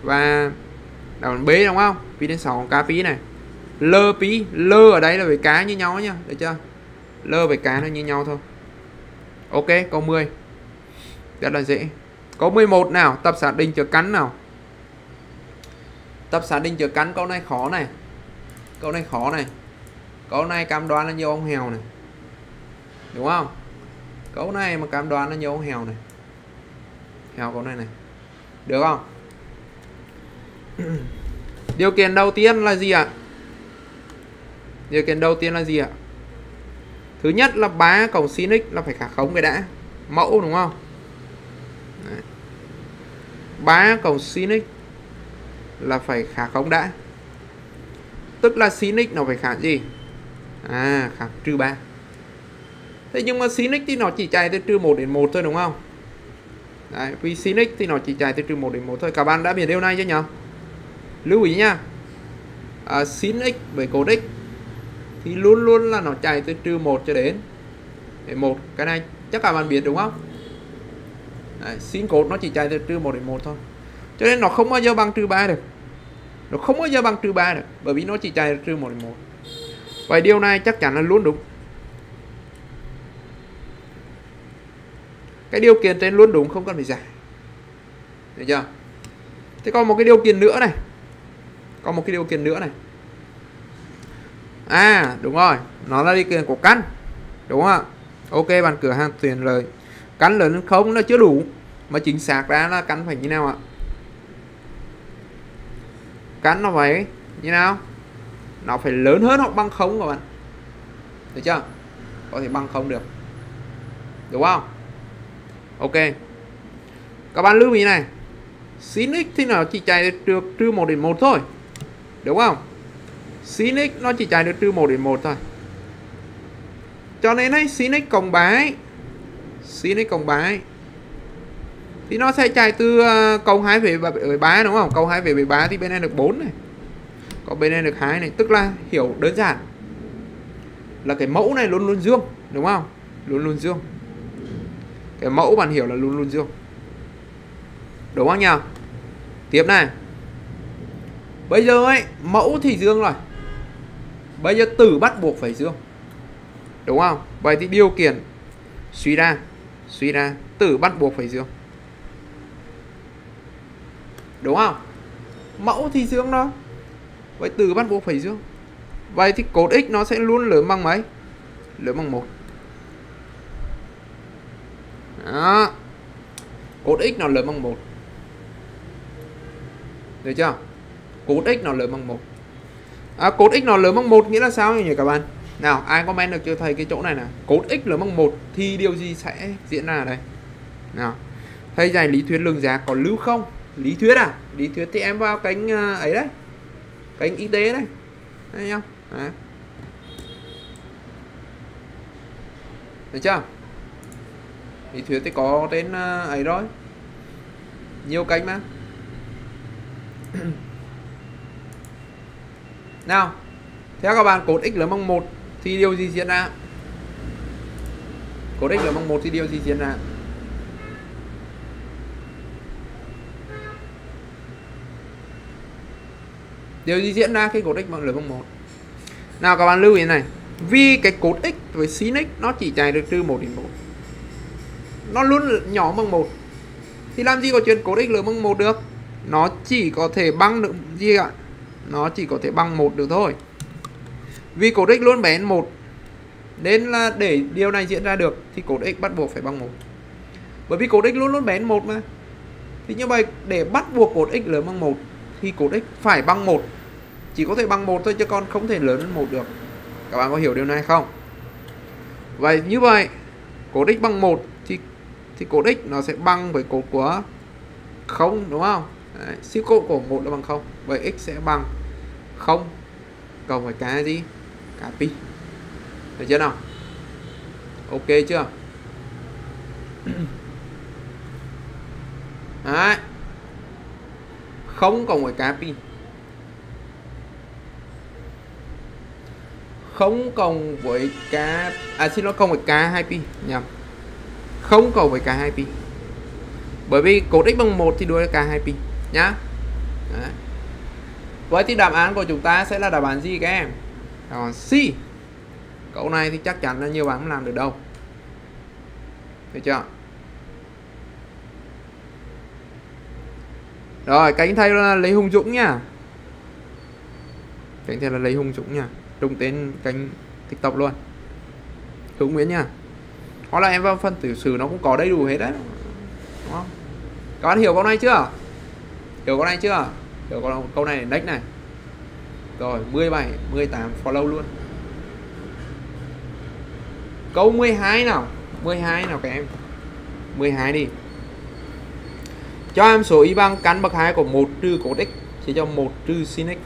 Speaker 1: và đáp án B đúng không? Pi đến 6 cá k pi này. L pi, L ở đây là về cá như nhau nhá, được chưa? L về cá nó như nhau thôi. Ok, câu 10. Rất là dễ. Câu 11 nào, tập xác định chữ cắn nào. Tập xác định chữ cắn câu này khó này. Câu này khó này. Câu này cam đoan là nhiều ông hèo này. Đúng không? Câu này mà cam đoan là nhiều ông hèo này hèo câu này này được không điều kiện đầu tiên là gì ạ? Điều kiện đầu tiên là gì ạ? Thứ nhất là 3 cộng sin x là phải khả khống cái đã. Mẫu đúng không? Đấy. 3 cộng sin x là phải khả khống đã. Tức là sin x nó phải khả gì? À khả trừ 3 thế nhưng mà sin x thì nó chỉ chạy từ trừ 1 đến 1 thôi đúng không? Đấy, vì sin x thì nó chỉ chạy từ trừ 1 đến 1 thôi. Các bạn đã biết điều này chưa nhỉ? Lưu ý nha. À, sin x với cos x thì luôn luôn là nó chạy từ trừ 1 cho đến một Cái này chắc cả bạn biết đúng không? Đấy, sin cos nó chỉ chạy từ trừ 1 đến 1 thôi. Cho nên nó không bao giờ bằng trừ 3 được. Nó không bao giờ bằng trừ 3 được. Bởi vì nó chỉ chạy từ trừ 1 đến 1. Vậy điều này chắc chắn là luôn đúng. cái điều kiện trên luôn đúng không cần phải giải được chưa thế còn một cái điều kiện nữa này còn một cái điều kiện nữa này. À đúng rồi. Nó là điều kiện của căn. Đúng không ạ? Ok bàn cửa hàng tuyển lời. Căn lớn hơn không nó chưa đủ. Mà chính xác ra là căn phải như nào ạ? Căn nó phải như nào? Nó phải lớn hơn hoặc bằng không các bạn? Được chưa? Có thể bằng không được. Đúng không? Ok. Các bạn lưu ý này. Sin x thì nó chỉ chạy được trừ 1 đến 1 thôi đúng không sin x nó chỉ chạy được trừ 1 đến 1 thôi cho nên ấy sin x cộng 3 ấy, sin x cộng 3 ấy, thì nó sẽ chạy từ ờ, uh, 2 về 3 đúng không? Cộng 2 về 3 thì bên này được 4 này. Còn bên này được 2 này, tức là hiểu đơn giản là cái mẫu này luôn luôn dương, đúng không? Luôn luôn dương. Cái mẫu bạn hiểu là luôn luôn dương. Đúng không nhỉ? Tiếp này. Bây giờ ấy, mẫu thì dương rồi. Bây giờ tử bắt buộc phải dương. Đúng không? Vậy thì điều kiện suy ra, suy ra tử bắt buộc phải dương. Đúng không? Mẫu thì dương đó. Vậy tử bắt buộc phải dương. Vậy thì cột x nó sẽ luôn lớn bằng mấy? Lớn bằng một. Đó. Cột x nó lớn bằng một. Được chưa? Cột x nó lớn bằng một. À, cột x nó lớn bằng một nghĩa là sao nhỉ các bạn? Nào ai comment được chưa? Thầy cái chỗ này nè cột x lớn bằng một thì điều gì sẽ diễn ra ở đây? Nào thầy giải lý thuyết lượng giá có lưu không? Lý thuyết à? Lý thuyết thì em vào cánh à, ấy đấy. Cánh y tế đấy. Thấy không? Đấy. được chưa? Lý thuyết thì có tên à, ấy rồi. Nhiều cánh mà. nào theo các bạn, cột x lớn bằng một thì điều gì diễn ra? Cột x lớn bằng một thì điều gì diễn ra? Điều gì diễn ra khi cột x bằng lớn bằng một? Nào, các bạn lưu ý này. Vì cái cột x với sin x, nó chỉ chạy được từ 1 đến 1 nó luôn nhỏ bằng một. Thì làm gì có chuyện cột x lớn bằng một được? Nó chỉ có thể bằng được gì ạ? Nó chỉ có thể bằng một được thôi. Vì cột x luôn bé hơn một nên là để điều này diễn ra được thì cột x bắt buộc phải bằng một. Bởi vì cột x luôn luôn bé hơn một mà. Thì như vậy để bắt buộc cột x lớn bằng một thì cột x phải bằng một. Chỉ có thể bằng một thôi chứ con không thể lớn hơn một được. Các bạn có hiểu điều này không? Vậy như vậy cột x bằng một thì thì cột x nó sẽ bằng với cột của không đúng không? Đấy, siêu cột của một là bằng không. Vậy x sẽ bằng không. Cộng với cái gì? Cả pi. Được chưa nào? Ok chưa? Đấy. không cộng với cái pi. Không cộng với k à xin lỗi, cộng với k 2 pi nhầm không cộng với k 2 pi. Bởi vì cột x bằng 1 thì đuôi là k 2 pi nhá. Đấy vậy thì đáp án của chúng ta sẽ là đáp án gì các em? Đáp án C. Câu này thì chắc chắn là nhiều bạn không làm được đâu. Được chưa? Rồi cánh thay là lấy hùng dũng nha. Cánh thay là lấy hùng dũng nha. Trùng tên cánh tiktok luôn. Hữu Nguyễn nha. Hoặc là em vào phần tiểu sử nó cũng có đầy đủ hết đấy. Đúng không? Các bạn hiểu câu này chưa? Hiểu câu này chưa? Hiểu câu, câu này next này. Rồi 17 18 follow luôn. Câu 12 nào? 12 nào các em? 12 đi. Cho em số y bằng căn bậc 2 của 1 trừ cos x chỉ cho 1 trừ sin x.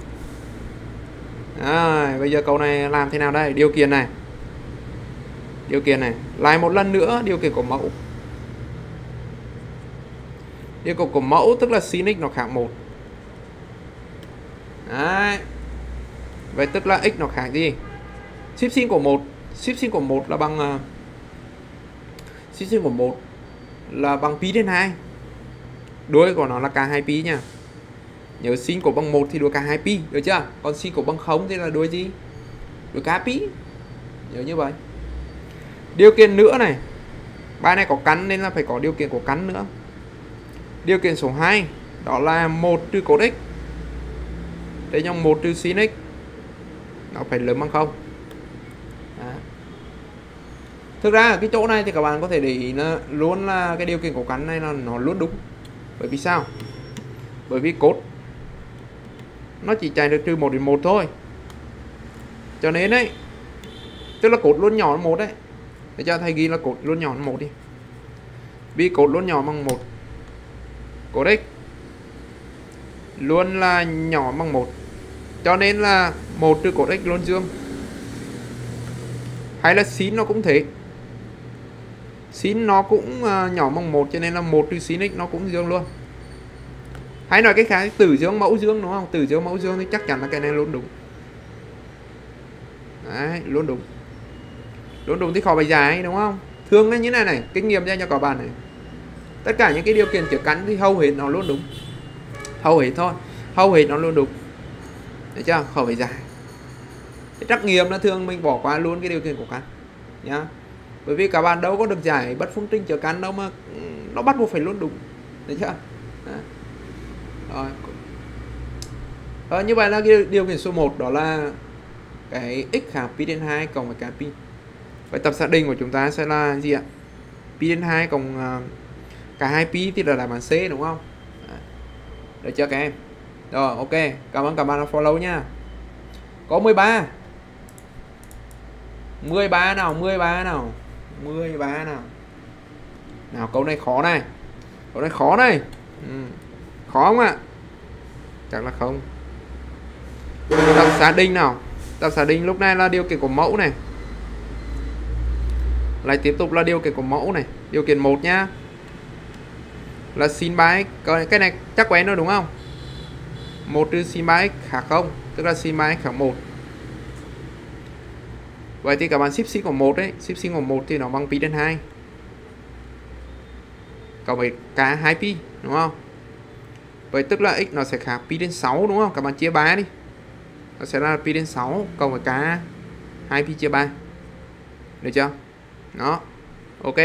Speaker 1: À, bây giờ câu này làm thế nào đây? Điều kiện này. Điều kiện này. Lại một lần nữa điều kiện của mẫu. Điều kiện của mẫu tức là sin x nó khác một. Đấy. vậy tức là x nó khác gì? Ship sin của 1, ship sin của 1 là bằng uh, ship sin của 1 là bằng pi trên 2 đuôi của nó là cả 2 pi nha. Nhớ sin của bằng 1 thì đuôi cả 2 pi được chưa? Còn sin của bằng 0 thì là đuôi gì? Đuôi cả pi. Nhớ như vậy. Điều kiện nữa này. Bài này có cắn nên là phải có điều kiện của cắn nữa. Điều kiện số 2 đó là 1 trừ cos x đây trong một trừ sin x. Nó phải lớn bằng không? Thực ra ở cái chỗ này thì các bạn có thể để ý là luôn là cái điều kiện của cắn này là nó luôn đúng. Bởi vì sao? Bởi vì cốt nó chỉ chạy được trừ 1 đến 1 thôi. Cho nên đấy tức là cột luôn nhỏ hơn một đấy để cho thầy ghi là cột luôn nhỏ hơn một đi. Vì cột luôn nhỏ bằng một cột x luôn là nhỏ bằng một cho nên là một trừ cos x luôn dương. Hay là sin nó cũng thế. Sin nó cũng à, nhỏ bằng một, cho nên là một trừ sin x nó cũng dương luôn. Hay nói cái khác từ dương mẫu dương đúng không? Từ dương mẫu dương thì chắc chắn là cái này luôn đúng. Đấy, luôn đúng. Luôn đúng thì khỏi bài giải, đúng không? Thường là như này này, kinh nghiệm ra cho các bạn này. Tất cả những cái điều kiện trở cắn thì hầu hết nó luôn đúng. Hầu hết thôi. Hầu hết nó luôn đúng được chưa? Không phải giải cái trắc nghiệm là thường mình bỏ qua luôn cái điều kiện của căn nhá. Bởi vì các bạn đâu có được giải bất phương trình trở căn đâu mà nó bắt buộc phải luôn đúng. Được chưa? Đó. rồi. Ờ, như vậy là cái điều kiện số 1 đó là cái x hàm pi đến 2 cộng với cả pi. Vậy tập xác định của chúng ta sẽ là gì ạ? Pi đến 2 cộng ờ, cả hai pi thì là đáp án C, đúng không? Được chưa các em? Rồi, ok. Cảm ơn các bạn đã follow nha. Có 13 13 nào 13 nào. 13 nào. Nào, câu này khó này. Câu này khó này. Ừ. khó không ạ? Chắc là không. Tập xác định nào. Tập xác định lúc này là điều kiện của mẫu này. Lại tiếp tục là điều kiện của mẫu này. Điều kiện một nhá là xin bái. Cái này chắc quen rồi đúng không? 1 trừ sigma x khả 0 tức là sigma x khả 1 vậy thì các bạn ship sin của 1 ấy, ship sin của 1 thì nó bằng pi trên 2 cộng với cả 2 pi, đúng không? Vậy tức là x nó sẽ khả pi trên 6 đúng không? Các bạn chia 3 đi. Nó sẽ là pi trên 6 cộng với cả 2 pi chia 3 được chưa? Đó. Ok.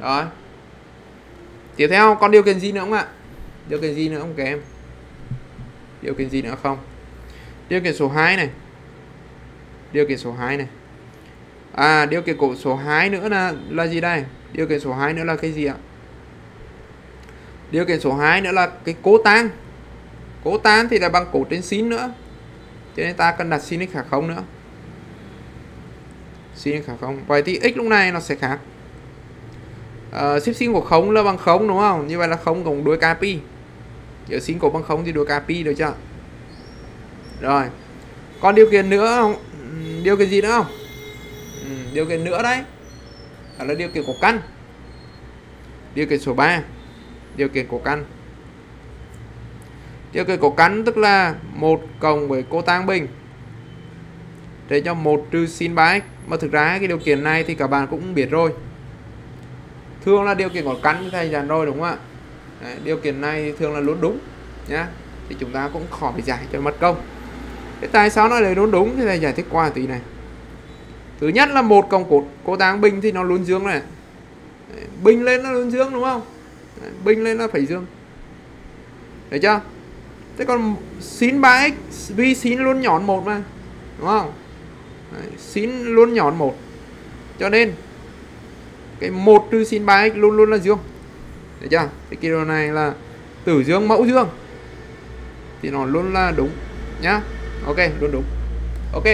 Speaker 1: Rồi. Tiếp theo, còn điều kiện gì nữa không ạ? Điều kiện gì nữa không các em? Điều kiện gì nữa không? Điều kiện số 2 này. Điều kiện số 2 này. À điều kiện cổ số 2 nữa là là gì đây? Điều kiện số 2 nữa là cái gì ạ? Điều kiện số 2 nữa là cái cố tan cố tan thì là bằng cổ trên sin nữa. Cho nên ta cần đặt sin x khả không nữa. Sin khả không. Vậy thì x lúc này nó sẽ khác. Ờ, uh, ship sin của không là bằng không đúng không? Như vậy là không cộng đuôi kp giờ sin cổ bằng không thì đuôi capi được chưa? Rồi. Còn điều kiện nữa không? Ừ, điều kiện gì nữa không? Ừ, điều kiện nữa đấy. Đó là điều kiện của căn. Điều kiện số 3 điều kiện của căn. Điều kiện của căn tức là một cộng với cô tang bình. Để cho một trừ sin 3 mà thực ra cái điều kiện này thì các bạn cũng biết rồi. Thường là điều kiện của căn thầy dàn rồi đúng không ạ? Đấy, điều kiện này thường là luôn đúng nhá. Thì chúng ta cũng khỏi phải giải cho mất công. Thế tại sao nó lại luôn đúng? Thì thầy giải thích qua tí này. Thứ nhất là một còng cột cô táng bình thì nó luôn dương này. Bình lên nó luôn dương đúng không? Bình lên nó phải dương. Thấy chưa? Thế còn sin 3x vì sin luôn nhọn một mà đúng không? Đấy, sin luôn nhọn một. Cho nên cái một trừ sin 3x luôn luôn là dương được chưa? Cái điều này là tử dương mẫu dương. Thì nó luôn là đúng nhá. Ok luôn đúng. Ok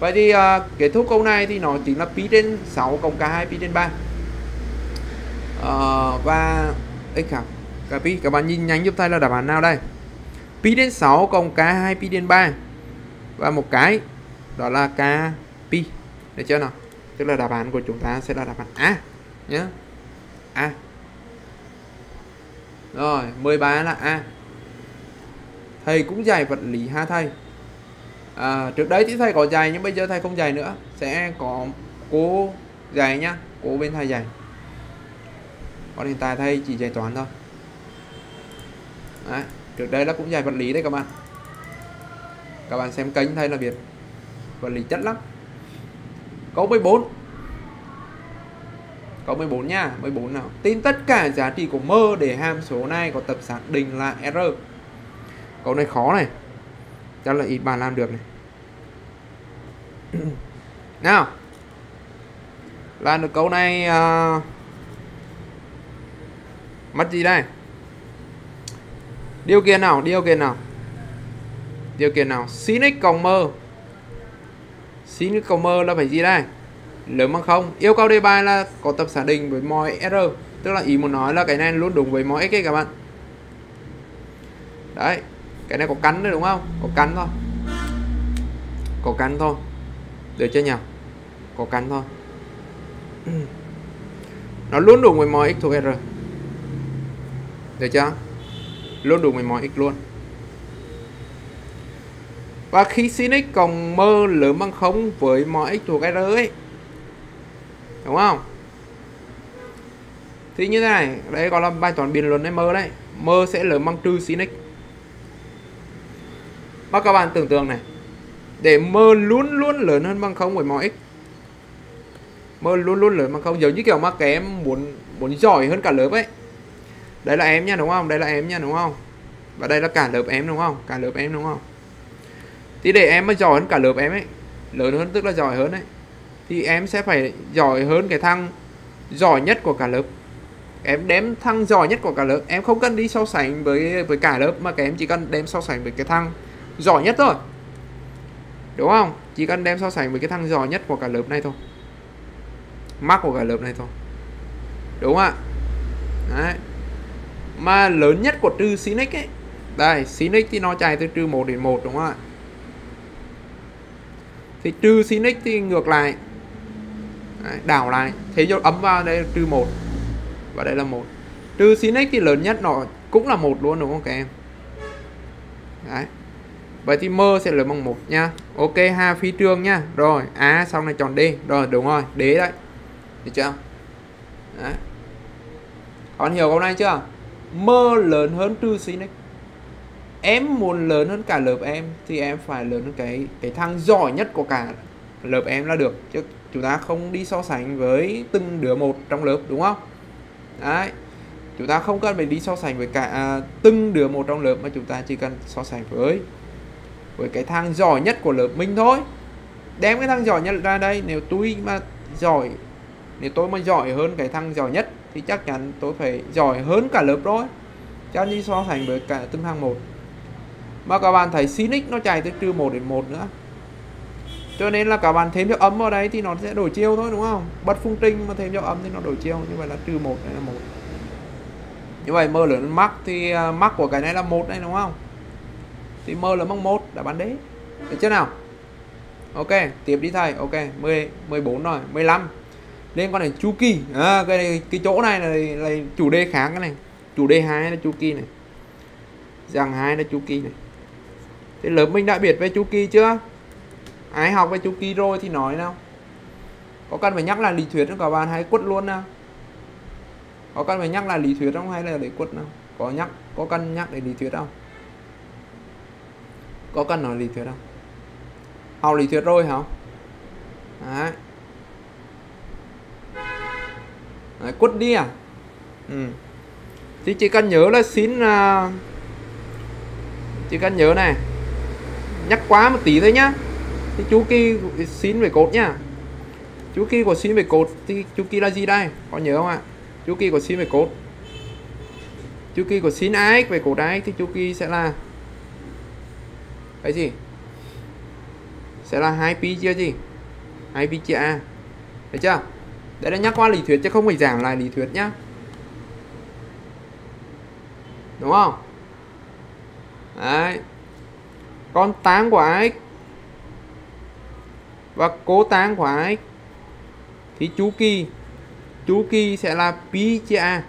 Speaker 1: vậy thì uh, kết thúc câu này thì nó chính là pi trên 6 cộng cả 2 pi trên 3 uh, ờ, và x khác cả pi các bạn nhìn nhanh giúp thầy là đáp án nào đây? Pi đến 6 cộng k2 pi đến 3 và một cái đó là k pi. Được chưa nào? Tức là đáp án của chúng ta sẽ là đáp án A nhé A rồi 13 là A. Thầy cũng dạy vật lý ha thầy? À, trước đấy thì thầy có dạy nhưng bây giờ thầy không dạy nữa. Sẽ có cô dạy nhá. Cô bên thầy dạy. Còn hiện tại thầy chỉ dạy toán thôi. Đấy, trước đây là cũng dạy vật lý đấy các bạn. Các bạn xem kênh thầy là biết. Vật lý chất lắm. Câu 14 Câu 14 nha 14 nào. Tin tất cả giá trị của mơ để hàm số này có tập xác định là R. Câu này khó này. Chắc là ít bạn làm được này. Nào. Làm được câu này uh... Mất gì đây? Điều kiện nào, Điều kiện nào? Điều kiện nào? Sin x cộng mơ. Sin x cộng mơ là phải gì đây? Lớn bằng không, yêu cầu đề bài là có tập xác định với mọi r tức là ý muốn nói là cái này luôn đúng với mọi x ấy các bạn. Đấy, cái này có cắn đấy, đúng không? Có cắn thôi. Có cắn thôi. Được chưa nhỉ? Có cắn thôi. Nó luôn đúng với mọi x thuộc r được chưa? Luôn đúng với mọi x luôn. Và khi sin x cộng mơ lớn bằng không với mọi x thuộc r ấy đúng không? Thì như thế này, đấy, gọi là bài toán biên luận m đấy. M sẽ lớn bằng trừ sin x. Và các bạn tưởng tượng này, để m luôn luôn lớn hơn bằng không với mọi x. M luôn luôn lớn bằng không, giống như kiểu mà cái em muốn muốn giỏi hơn cả lớp ấy. Đây là em nha, đúng không? Đây là em nha, đúng không? Và đây là cả lớp em, đúng không? Cả lớp em, đúng không? Thì để em mà giỏi hơn cả lớp em ấy, lớn hơn, tức là giỏi hơn đấy thì em sẽ phải giỏi hơn cái thằng giỏi nhất của cả lớp. Em đem thằng giỏi nhất của cả lớp. Em không cần đi so sánh với với cả lớp, mà cái em chỉ cần đem so sánh với cái thằng giỏi nhất thôi. Đúng không? Chỉ cần đem so sánh với cái thằng giỏi nhất của cả lớp này thôi. Mắc của cả lớp này thôi. Đúng không ạ? Đấy. Mà lớn nhất của trừ sin x ấy. Đây sin x thì nó chạy từ trừ 1 đến 1 đúng không ạ? Thì trừ sin x thì ngược lại. Đấy, đảo lại thế cho ấm vào đây trừ một và đây là một trừ sin x thì lớn nhất nó cũng là một luôn đúng không các em Đấy. Vậy thì mơ sẽ lớn bằng một nha. Ok ha phi trương nha. Rồi, á xong này chọn D. Rồi đúng rồi, đế đấy. Được chưa? Đấy. Còn hiểu câu này chưa? Mơ lớn hơn trừ sin x. Em muốn lớn hơn cả lớp em thì em phải lớn hơn cái cái thằng giỏi nhất của cả lớp em là được chứ chúng ta không đi so sánh với từng đứa một trong lớp đúng không? Đấy. Chúng ta không cần phải đi so sánh với cả à, từng đứa một trong lớp mà chúng ta chỉ cần so sánh với với cái thằng giỏi nhất của lớp mình thôi. Đem cái thằng giỏi nhất ra đây nếu tôi mà giỏi nếu tôi mà giỏi hơn cái thằng giỏi nhất thì chắc chắn tôi phải giỏi hơn cả lớp rồi. Cho đi so sánh với cả từng thằng một. Mà các bạn thấy sin nó chạy từ trừ 1 đến 1 nữa cho nên là các bạn thêm cho ấm vào đấy thì nó sẽ đổi chiều thôi đúng không? Bật phung trinh mà thêm cho ấm thì nó đổi chiều như vậy là trừ một đây là một. Như vậy m lớn mắc thì à, mắc của cái này là một đây đúng không? Thì m lớn bằng một đã bán đế. Được chưa nào? Ok tiếp đi thầy. Ok 10 14 rồi 15 lên con này chu kỳ. À, cái này, cái chỗ này là, là chủ đề khác cái này. Chủ đề hai là chu kỳ này. Rằng hai là chu kỳ này. Thì lớp mình đã biết về chu kỳ chưa? Ai học về chu kỳ rồi thì nói nào. Có cần phải nhắc là lý thuyết không các bạn? Hay quất luôn nào? Có cần phải nhắc là lý thuyết không? Hay là để quất nào? Có nhắc có cần nhắc để lý thuyết không? Có cần nói lý thuyết không? Học lý thuyết rồi hả? Đấy. Đấy, quất đi à? Ừ. thì chỉ cần nhớ là xin uh, chỉ cần nhớ này. Nhắc quá một tí thôi nhá thì chu kỳ xin về cột nhá. Chu kỳ của xin về cột thì chu kỳ là gì đây? Có nhớ không ạ? Chu kỳ của xin về cột. Chu kỳ của sin ax về cột ax thì chu kỳ sẽ là cái gì? Sẽ là 2 pi chia gì? 2 pi chia a. Được chưa? Đấy là nhắc qua lý thuyết chứ không phải giảng lại lý thuyết nhá. Đúng không? Đấy. Con 8 của ax và cố tán của x thì chu kỳ chu kỳ sẽ là pi chia a.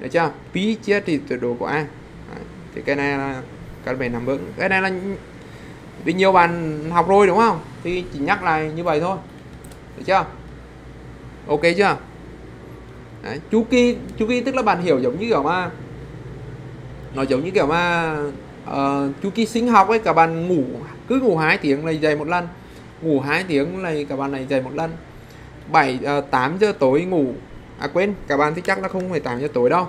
Speaker 1: Được chưa? Pi chia thì tuyệt đối của a. Đấy. thì cái này là các bạn nắm vững. Cái này là vì nhiều bạn học rồi đúng không? Thì chỉ nhắc lại như vậy thôi. Được chưa? Ok chưa? Đấy. chu kỳ chu kỳ tức là bạn hiểu giống như kiểu mà nó giống như kiểu mà ờ, uh, chu kỳ sinh học ấy các bạn ngủ cứ ngủ hai tiếng này dậy một lần. Ngủ hai tiếng này các bạn này dậy một lần. 7 uh, 8 giờ tối ngủ. À quên các bạn thì chắc là không phải 8 giờ tối đâu.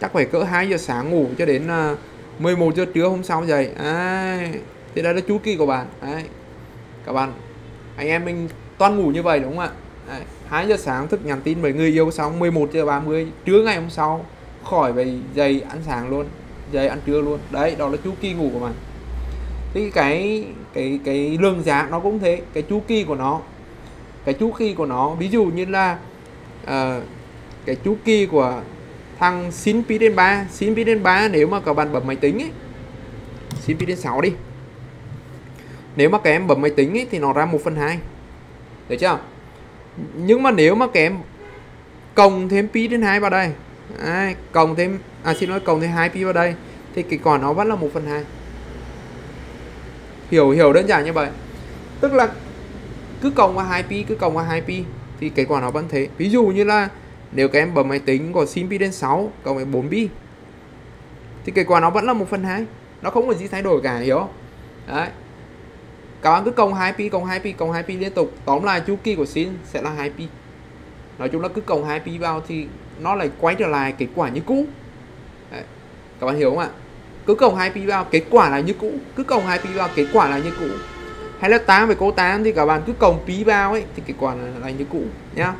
Speaker 1: Chắc phải cỡ 2 giờ sáng ngủ cho đến ờ, uh, 11 giờ trưa hôm sau dậy. À, thì đây là chu kỳ của bạn. Đấy. Các bạn anh em mình toàn ngủ như vậy đúng không ạ? Đấy. 2 giờ sáng thức nhắn tin với người yêu xong 11 giờ 30 trưa ngày hôm sau khỏi về dậy ăn sáng luôn dậy ăn trưa luôn. Đấy đó là chu kỳ ngủ của bạn thì cái cái cái lượng giá nó cũng thế cái chu kỳ của nó. Cái chu kỳ của nó ví dụ như là uh, cái chu kỳ của thằng sin pi đến 3 sin pi đến 3 nếu mà các bạn bấm máy tính ấy sin pi đến 6 đi. Nếu mà các em bấm máy tính ấy, thì nó ra 1 phần 2 được chưa? Nhưng mà nếu mà các em cộng thêm pi đến 2 vào đây à, cộng thêm à xin lỗi cộng thêm 2 pi vào đây thì kết quả nó vẫn là 1 phần 2 hiểu hiểu, đơn giản như vậy. Tức là cứ cộng vào 2 pi, cứ cộng vào 2 pi thì kết quả nó vẫn thế. Ví dụ như là nếu các em bấm máy tính có 9 pi đến 6 cộng với 4 pi thì kết quả nó vẫn là 1 phần 2 nó không có gì thay đổi cả, hiểu không? Đấy. Các bạn cứ cộng 2 pi, cộng 2 pi, cộng 2 pi liên tục. Tóm lại chu kỳ của sin sẽ là 2 pi. Nói chung là cứ cộng 2 pi vào thì nó lại quay trở lại kết quả như cũ. Đấy. các bạn hiểu không ạ? Cứ cộng 2 pi vào kết quả là như cũ. Cứ cộng 2 pi vào kết quả là như cũ. Hay là 8 với cô 8 thì các bạn cứ cộng pi vào ấy thì kết quả là, là như cũ nhá.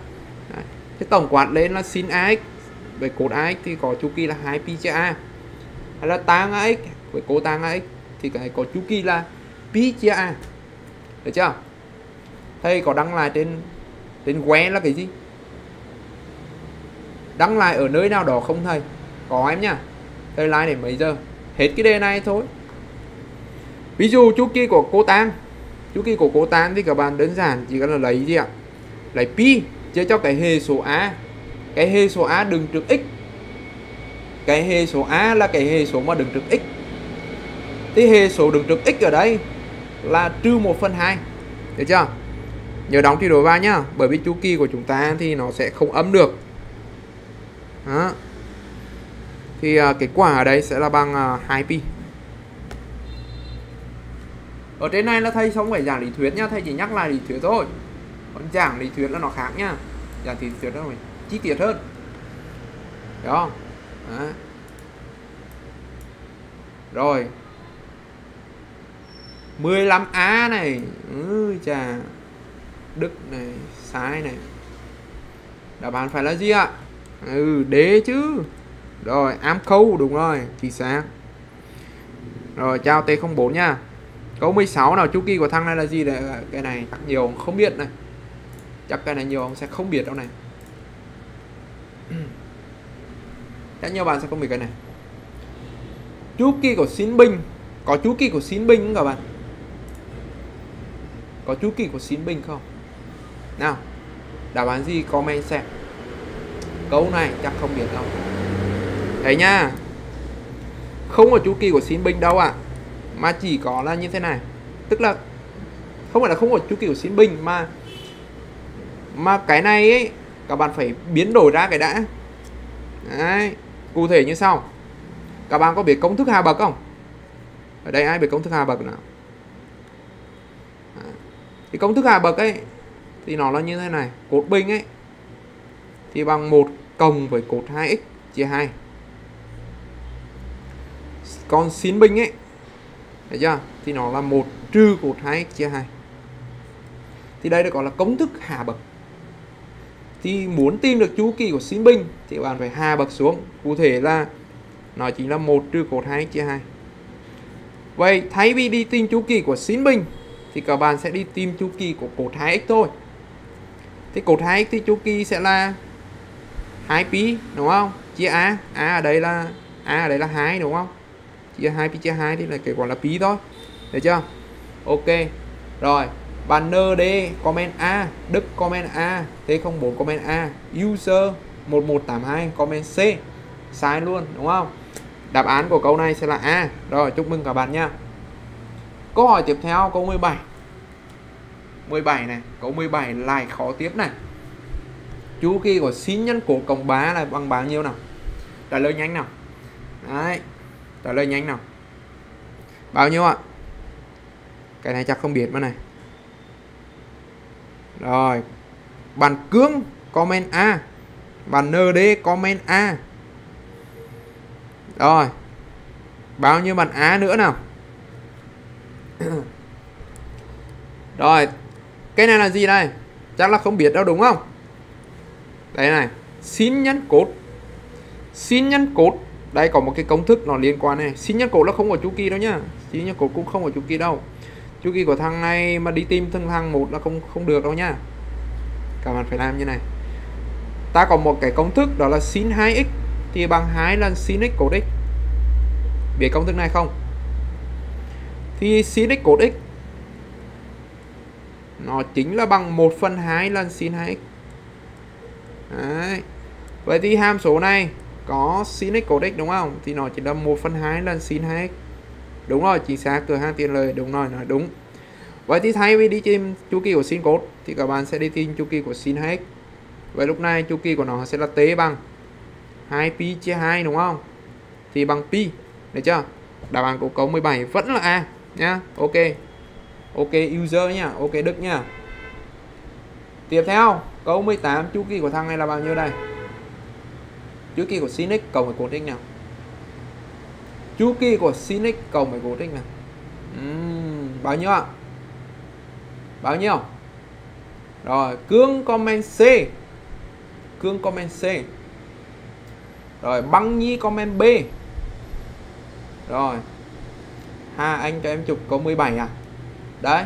Speaker 1: Đấy. Cái tổng quát lên là sin ax về cột ax thì có chu kỳ là 2 pi chia a. Hay là tan ax với cô tan ax thì cái có chu kỳ là pi chia a. Được chưa? Thầy có đăng lại trên trên que là cái gì? Đăng lại ở nơi nào đó không thầy? Có em nhá. Thầy like để mấy giờ? Hết cái đề này thôi. Ví dụ chu kỳ của cô tan chu kỳ của cô tan thì các bạn đơn giản chỉ cần là lấy gì ạ? Lấy pi chia cho cái hệ số A. Cái hệ số A đứng trước x. Cái hệ số A là cái hệ số mà đứng trước x. Thì hệ số đứng trước x ở đây là trừ 1 phần 2 được chưa? Nhớ đóng thì đổi ba nhá, bởi vì chu kỳ của chúng ta thì nó sẽ không âm được. Đó thì uh, quả ở đây sẽ là bằng à, uh, 2 pi. Ở trên này là thầy không phải giảng lý thuyết nha thầy chỉ nhắc lại lý thuyết thôi. Còn giảng lý thuyết là nó khác nha. Giảng lý thuyết thôi phải chi tiết hơn. Đó. Đó. rồi. 15A này. Ừ, chà. Đức này sai này. Đáp án phải là gì ạ? Ừ đế chứ rồi, ám khâu đúng rồi, chính xác. Rồi, chào T04 nha. Câu 16 nào, chu kỳ của thằng này là gì đấy ờ, cái này chắc nhiều không biết này. Chắc cái này nhiều ông sẽ không biết đâu này. Chắc nhiều bạn sẽ không biết cái này. Chu kỳ của xin binh có chu kỳ của xin binh không các bạn? Có chu kỳ của xin binh không? Nào, đáp án gì comment xem. Câu này chắc không biết đâu đấy nha. Không có chu kỳ của xin binh đâu ạ. À. mà chỉ có là như thế này. Tức là không phải là không có chu kỳ của xin binh mà mà cái này ấy, các bạn phải biến đổi ra cái đã. Đấy, cụ thể như sau. Các bạn có biết công thức hà bậc không? Ở đây ai biết công thức hà bậc nào? Thì công thức hà bậc ấy, thì nó là như thế này. Cột binh ấy, thì bằng 1 cộng với cột 2x chia 2 còn xin bình ấy. Thấy chưa? Thì nó là một trừ cột 2 chia 2 thì đây được gọi là công thức hạ bậc. Thì muốn tìm được chu kỳ của sin bình thì bạn phải hạ bậc xuống. Cụ thể là nó chính là một trừ cột 2 chia 2 vậy thay vì đi tìm chu kỳ của sin bình thì các bạn sẽ đi tìm chu kỳ của cột 2x thôi. Thì cột 2x thì chu kỳ sẽ là 2 pi, đúng không? Chia a. A ở đây là, a ở đây là 2 đúng không? Chia 2 pi chia 2 thì là kết quả là pi thôi. Được chưa? Ok. Rồi, bạn ND comment A, Đức comment A T04 comment A, user 1182 comment C. Sai luôn, đúng không? Đáp án của câu này sẽ là A. Rồi, chúc mừng các bạn nha. Câu hỏi tiếp theo, câu 17 17 này, câu 17 lại khó tiếp này. Chu kỳ của sin nhân của cộng 3 là bằng bao nhiêu nào? Trả lời nhanh nào. Đấy trả lời nhanh nào. Bao nhiêu ạ? Cái này chắc không biết mà này. Rồi. Bàn cương, comment A. Bàn ND comment A. Rồi. Bao nhiêu bàn A nữa nào? Rồi. Cái này là gì đây? Chắc là không biết đâu, đúng không? Đây này. Xin nhân cốt. Xin nhân cốt đây, có một cái công thức nó liên quan này. Sinh nhân cổ nó không có chu kỳ đâu nhá. Sinh nhân cổ cũng không có chu kỳ đâu. Chu kỳ của thằng này mà đi tìm thằng thằng một là không không được đâu nhá. Các bạn phải làm như này. Ta có một cái công thức đó là sin 2x thì bằng 2 lần sin x cos x. Biết công thức này không? Thì sin x cos x, nó chính là bằng 1 phần 2 lần sin 2x Đấy. Vậy thì hàm số này có sin x cos x đúng không? Thì nó chỉ là 1 phần 2 lần sin 2x. Đúng rồi, chính xác cửa hàng tiền lời đúng rồi, nói đúng. Vậy thì thay vì đi tìm chu kỳ của sin cốt thì các bạn sẽ đi tìm chu kỳ của sin 2x. Vậy lúc này chu kỳ của nó sẽ là t bằng 2pi chia 2 đúng không? Thì bằng pi. Được chưa? Đáp án của câu 17 vẫn là A nhá. Ok. Ok user nhá, ok Đức nhá. Tiếp theo, câu 18 chu kỳ của thằng này là bao nhiêu đây? Chu kỳ của sin cầu cộng với định nào? Chu kỳ của sin cầu cộng với định nào? Uhm, bao nhiêu ạ? Bao nhiêu? Rồi, cương comment C. Cương comment C. Rồi, băng nhi comment B. Rồi. Ha, anh cho em chụp có 17 à? Đấy.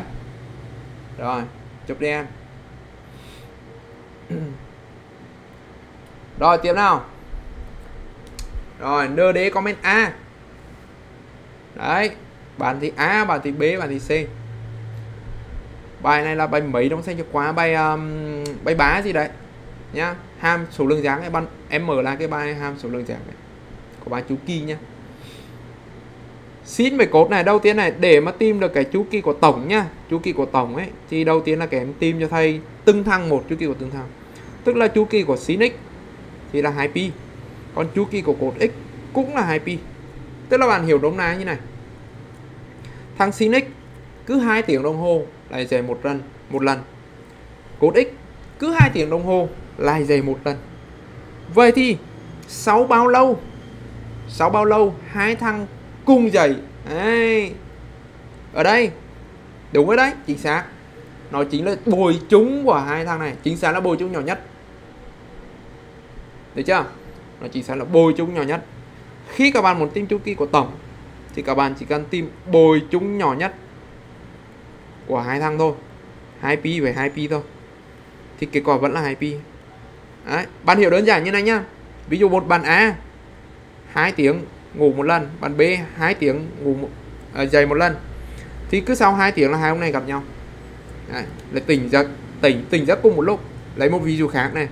Speaker 1: Rồi, chụp đi em. Rồi tiếp nào rồi ND comment A. Đấy Bạn thì A, bạn thì B, bạn thì C. Bài này là bài mấy trong sách cho quá, bài um, bài bá gì đấy nhá. Ham số lượng dáng em bạn em mở ra cái bài ham số lượng dáng này. Của bài chu kỳ nhá. Xin về cốt này đầu tiên này để mà tìm được cái chu kỳ của tổng nhá chu kỳ của tổng ấy thì đầu tiên là các em tìm cho thầy từng thăng một chu kỳ của từng thăng. Tức là chu kỳ của sin x thì là 2pi còn chu kỳ của cột x cũng là 2pi tức là bạn hiểu đúng này như này. Thằng sin x cứ 2 tiếng đồng hồ lại dày một lần một lần. Cột x cứ 2 tiếng đồng hồ lại dày một lần. Vậy thì sau bao lâu? Sau bao lâu hai thằng cùng dày đấy. ở đây. Đúng rồi đấy, chính xác. Nó chính là bồi chúng của hai thằng này. Chính xác là bồi chúng nhỏ nhất. Được chưa? Nó chỉ sẽ là bồi chúng nhỏ nhất. Khi các bạn muốn tìm chu kỳ của tổng thì các bạn chỉ cần tìm bồi chúng nhỏ nhất của hai thằng thôi. 2pi về 2pi thôi. Thì kết quả vẫn là 2pi Đấy, bạn hiểu đơn giản như này nhá. Ví dụ một bạn A 2 tiếng ngủ một lần. Bạn B 2 tiếng ngủ một, à, dậy một lần. Thì cứ sau 2 tiếng là hai ông này gặp nhau. Đấy, là tỉnh giấc tỉnh tỉnh giấc cùng một lúc. Lấy một ví dụ khác này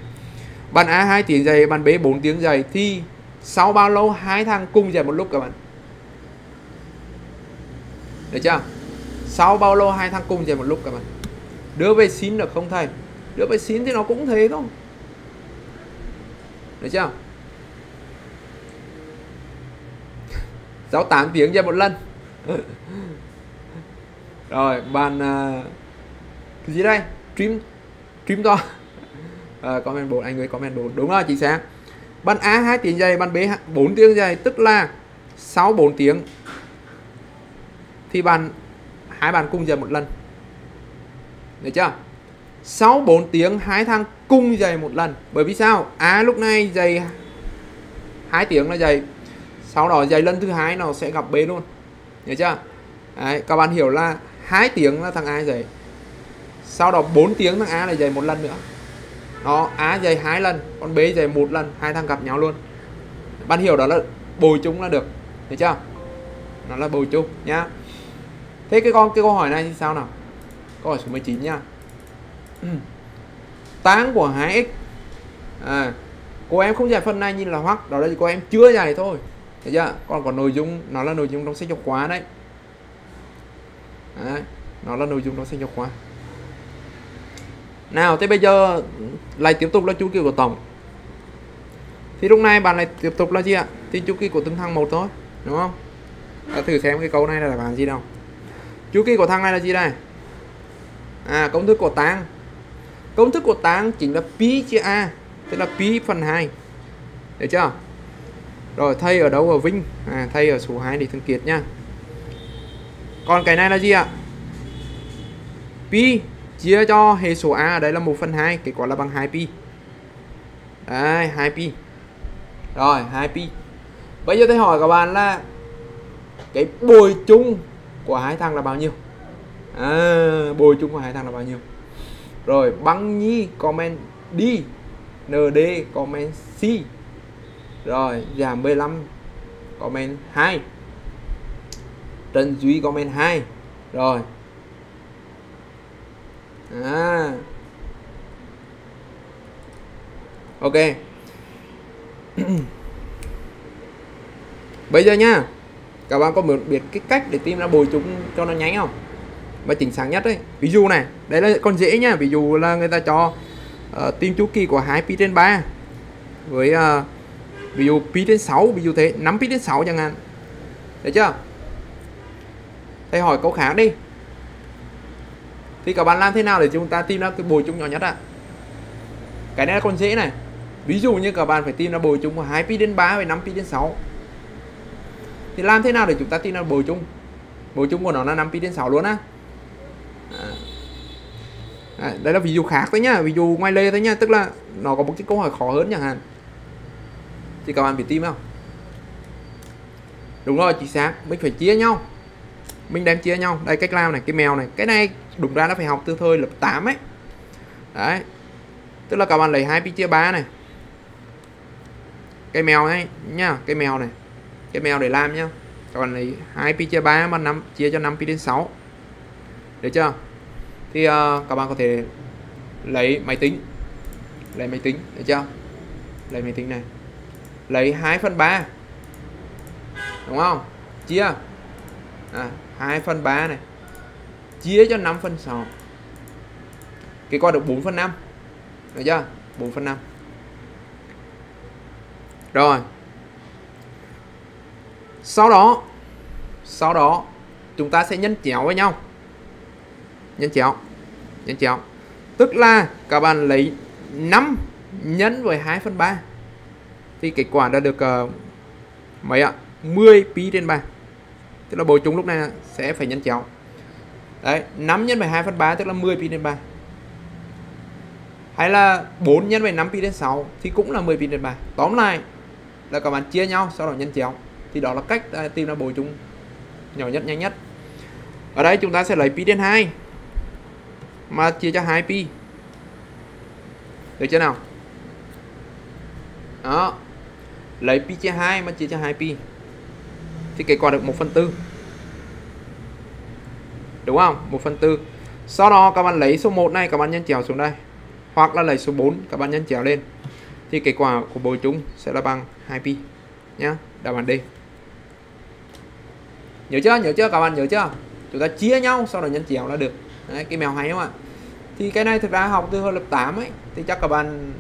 Speaker 1: bạn A 2 tiếng giày, bạn B 4 tiếng giày, thì sau bao lâu? Hai thằng cùng giày một lúc các bạn. Được chưa? Sau bao lâu? Hai thằng cùng giày một lúc các bạn. Đưa về xin được không thầy. Đưa về xin thì nó cũng thế thôi. Được chưa? Giáo 8 tiếng giày một lần. Rồi bạn uh, cái gì đây? Stream stream to uh, comment 4 anh ấy comment 4 đúng rồi chính xác. Bạn A 2 tiếng giây bạn B 4 tiếng giây tức là sau 4 tiếng thì bạn hai bạn cùng giày một lần. Được chưa? Sau 4 tiếng hai thằng cùng giày một lần. Bởi vì sao? A lúc này giày hai tiếng là giày sau đó giày lần thứ hai nó sẽ gặp B luôn. Được chưa? Đấy, các bạn hiểu là hai tiếng là thằng A giày. Sau đó 4 tiếng thằng A là giày một lần nữa nó á dày hai lần còn B dày một lần hai thằng gặp nhau luôn. Bạn hiểu đó là bồi chung là được được chưa? Nó là bồi chung nhá. Thế cái con cái câu hỏi này thì sao nào? Câu hỏi số 19 nha tán của 2x à, cô em không giải phân này như là hoắc đó là cô em chưa giải thôi thấy chưa? Còn còn nội dung nó là nội dung trong sách giáo khoa đấy. đấy nó là nội dung trong sách giáo khoa nào, thế bây giờ lại tiếp tục là chu kỳ của tổng. Thì lúc này bạn lại tiếp tục là gì ạ? Thì chu kỳ của từng thằng một thôi, đúng không? Ta thử xem cái câu này là bạn gì đâu. Chu kỳ của thằng này là gì đây? À công thức của tang. Công thức của tang chính là pi chia a, tức là pi phần 2 được chưa? Rồi, thay ở đâu ở vinh? À thay ở số 2 để thân kiệt nha. Còn cái này là gì ạ? Pi chia cho hệ số A ở đây là 1 phần 2 kết quả là bằng 2pi đây 2pi rồi 2pi bây giờ thầy hỏi các bạn là cái bồi chung của hai thằng là bao nhiêu? À, bồi chung của hai thằng là bao nhiêu? Rồi băng nhi comment D ND comment C. Rồi giảm 15 comment 2 Trần Duy comment 2 rồi à. Ok. Bây giờ nha các bạn có biết cái cách để tìm ra bồi chúng cho nó nhanh không? Và chính xác nhất đấy ví dụ này đây là con dễ nha ví dụ là người ta cho ờ, uh, tìm chu kỳ của hai pi trên 3 với uh, ví dụ pi trên 6 ví dụ thế 5 pi trên 6 chẳng hạn. Thấy chưa? Thầy hỏi câu khác đi thì các bạn làm thế nào để chúng ta tìm ra cái bồi chung nhỏ nhất ạ? À? cái này là con dễ này. Ví dụ như các bạn phải tìm ra bồi chung của 2 pi đến 3 với 5 pi đến 6 thì làm thế nào để chúng ta tìm ra bồi chung bồi chung của nó là 5 pi đến 6 luôn á. À. À, đây là ví dụ khác thôi nhá ví dụ ngoài lề thôi nhá tức là nó có một cái câu hỏi khó hơn chẳng hạn. Thì các bạn phải tìm không đúng rồi chính xác. Mình phải chia nhau. Mình đang chia nhau. Đây cách làm này cái mèo này. Cái này đúng ra nó phải học từ thời lớp 8 ấy. Đấy. Tức là các bạn lấy hai pi chia 3 này. Cái mèo ấy nhá cái mèo này. Cái mèo để làm nhá. Các bạn lấy hai pi chia 3 mà 5 chia cho 5 pi đến 6 được chưa? Thì uh, các bạn có thể lấy máy tính. Lấy máy tính được chưa? Lấy máy tính này. Lấy 2 phần 3 đúng không? Chia. À, 2 phần 3 này chia cho 5 phần 6 cái qua được 4 phần 5 được chưa? 4 phần 5 rồi. Sau đó sau đó chúng ta sẽ nhân chéo với nhau. Nhân chéo nhân chéo. Tức là các bạn lấy 5 nhân với 2 phần 3 thì kết quả đã được uh, mấy ạ? 10 pi trên 3 tức là bổ chúng lúc này sẽ phải nhân chéo đấy 5 nhân với 2 phần 3 tức là 10 pi trên 3 hay là 4 nhân với 5 pi trên 6 thì cũng là 10 pi trên 3 tóm lại là các bạn chia nhau, sau đó nhân chéo. Thì đó là cách à, tìm ra bổ chung nhỏ nhất, nhanh nhất. Ở đây chúng ta sẽ lấy pi trên 2 mà chia cho 2 pi. Được chưa nào? Đó. Lấy pi chia 2 mà chia cho 2 pi. Thì kết quả được 1 phần 4 đúng không? 1 phần tư. Sau đó các bạn lấy số 1 này các bạn nhân chéo xuống đây. Hoặc là lấy số 4 các bạn nhân chéo lên. Thì kết quả của bồi chúng sẽ là bằng 2 pi nhá. Đáp án D. Nhớ chưa? Nhớ chưa? Các bạn nhớ chưa? Chúng ta chia nhau sau đó nhân chéo là được. Đấy, cái mèo hay không ạ? Thì cái này thực ra học từ hồi lớp 8 ấy thì chắc các bạn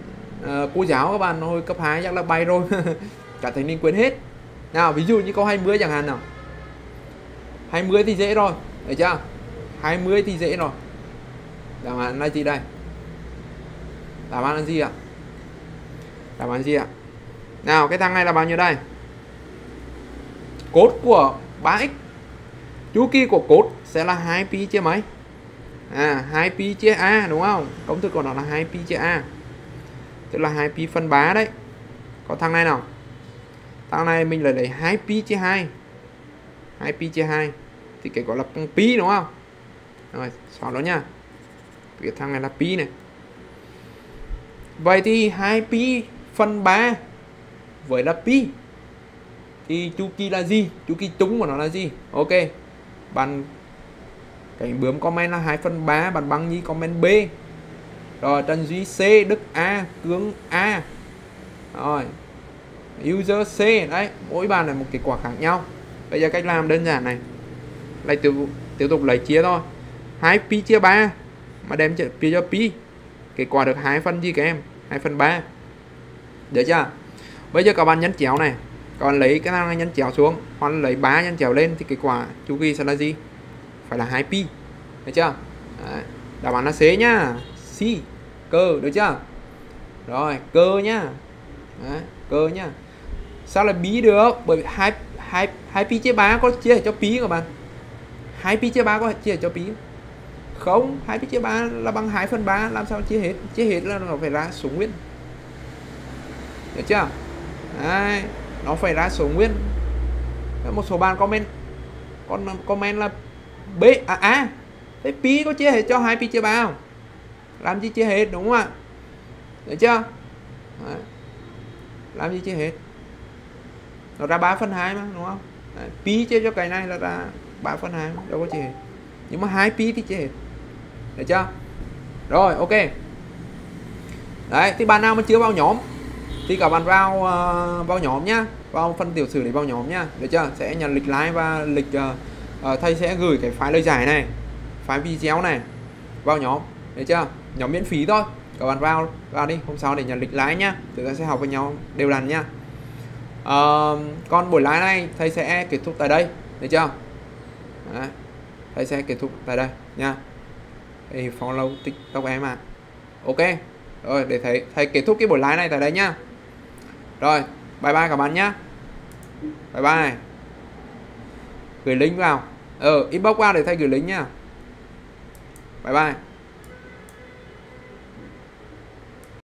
Speaker 1: uh, cô giáo các bạn hồi cấp 2 chắc là bay rồi. Cả thầy nên quên hết. Nào ví dụ như câu 20 chẳng hạn nào. 20 thì dễ rồi được chưa? 20 thì dễ rồi. Đáp án là gì đây? Đáp án là gì ạ? Đáp án gì ạ? Nào, cái thằng này là bao nhiêu đây? Cốt của 3x chu kỳ của cốt sẽ là 2 pi chia mấy? À 2 pi chia a, đúng không? Công thức của nó là 2 pi chia a. Tức là 2 pi phân 3 đấy. Có thằng này nào? Thằng này mình lại lấy 2 pi chia 2 2 pi chia 2 thì cái gọi là pi, đúng không? Rồi, xóa nó nha. Cái thằng này là pi này. Vậy thì 2 pi phân 3 với là pi. Thì chu kỳ là gì? Chu kỳ chung của nó là gì? Ok. Bạn cái bướm comment là 2 phần 3 bạn bằng nhi comment B. Rồi, Trần Duy C, Đức A, Cương A. Rồi, user C, đấy, mỗi bàn là một kết quả khác nhau. Bây giờ cách làm đơn giản này. Lại tiếp tiếp tục lấy chia thôi. 2 pi chia 3 mà đem pi cho pi. Kết quả được 2 phần gì các em? 2 phần 3 được chưa? Bây giờ các bạn nhấn chéo này. Còn lấy cái thằng nhấn chéo xuống. Hoặc lấy 3 nhấn chéo lên thì kết quả chu kỳ sẽ là gì? Phải là 2 pi. Được chưa? Đấy. đáp án là C nhá. C. Cơ. Được chưa? Rồi, cơ nhá. Đấy. cơ nhá. Sao là bí được? Bởi vì hai hai hai pi chia 3 có chia cho pi các bạn. Hai pi chia 3 có chia cho pi không 2 pi chia 3 là bằng 2 phần 3 làm sao chia hết? Chia hết là nó phải ra số nguyên. Được chưa? Đấy nó phải ra số nguyên. Một số bạn comment. Con comment là b à a. À, thế pi có chia hết cho 2 pi chia 3 không? Làm gì chia hết đúng không ạ? Được chưa? Đấy. làm gì chia hết? Nó ra 3 phần 2 mà đúng không? Đấy. pi chia cho cái này là ra 3 phần 2 đâu có chia hết. Nhưng mà hai pi thì chia hết được chưa? Rồi ok. Đấy thì bạn nào mà chưa vào nhóm thì các bạn vào uh, vào nhóm nhá. Vào phần tiểu sử để vào nhóm nhá. Được chưa? Sẽ nhận lịch lái và lịch uh, uh, thầy sẽ gửi cái file lời giải này file video này vào nhóm. Được chưa? Nhóm miễn phí thôi. Các bạn vào vào đi. Hôm sau để nhận lịch lái nhá. Chúng ta sẽ học với nhau đều đặn nhá. Uh, còn buổi lái này thầy sẽ kết thúc tại đây. Được chưa? Đấy. thầy sẽ kết thúc tại đây nha thì follow tiktok em à. Ok, rồi, để thấy thầy kết thúc cái buổi lái này tại đây nhá. Rồi, bye bye các bạn nhá. Bye bye. Gửi link vào. Ờ inbox qua để thầy gửi link nhá. Bye bye.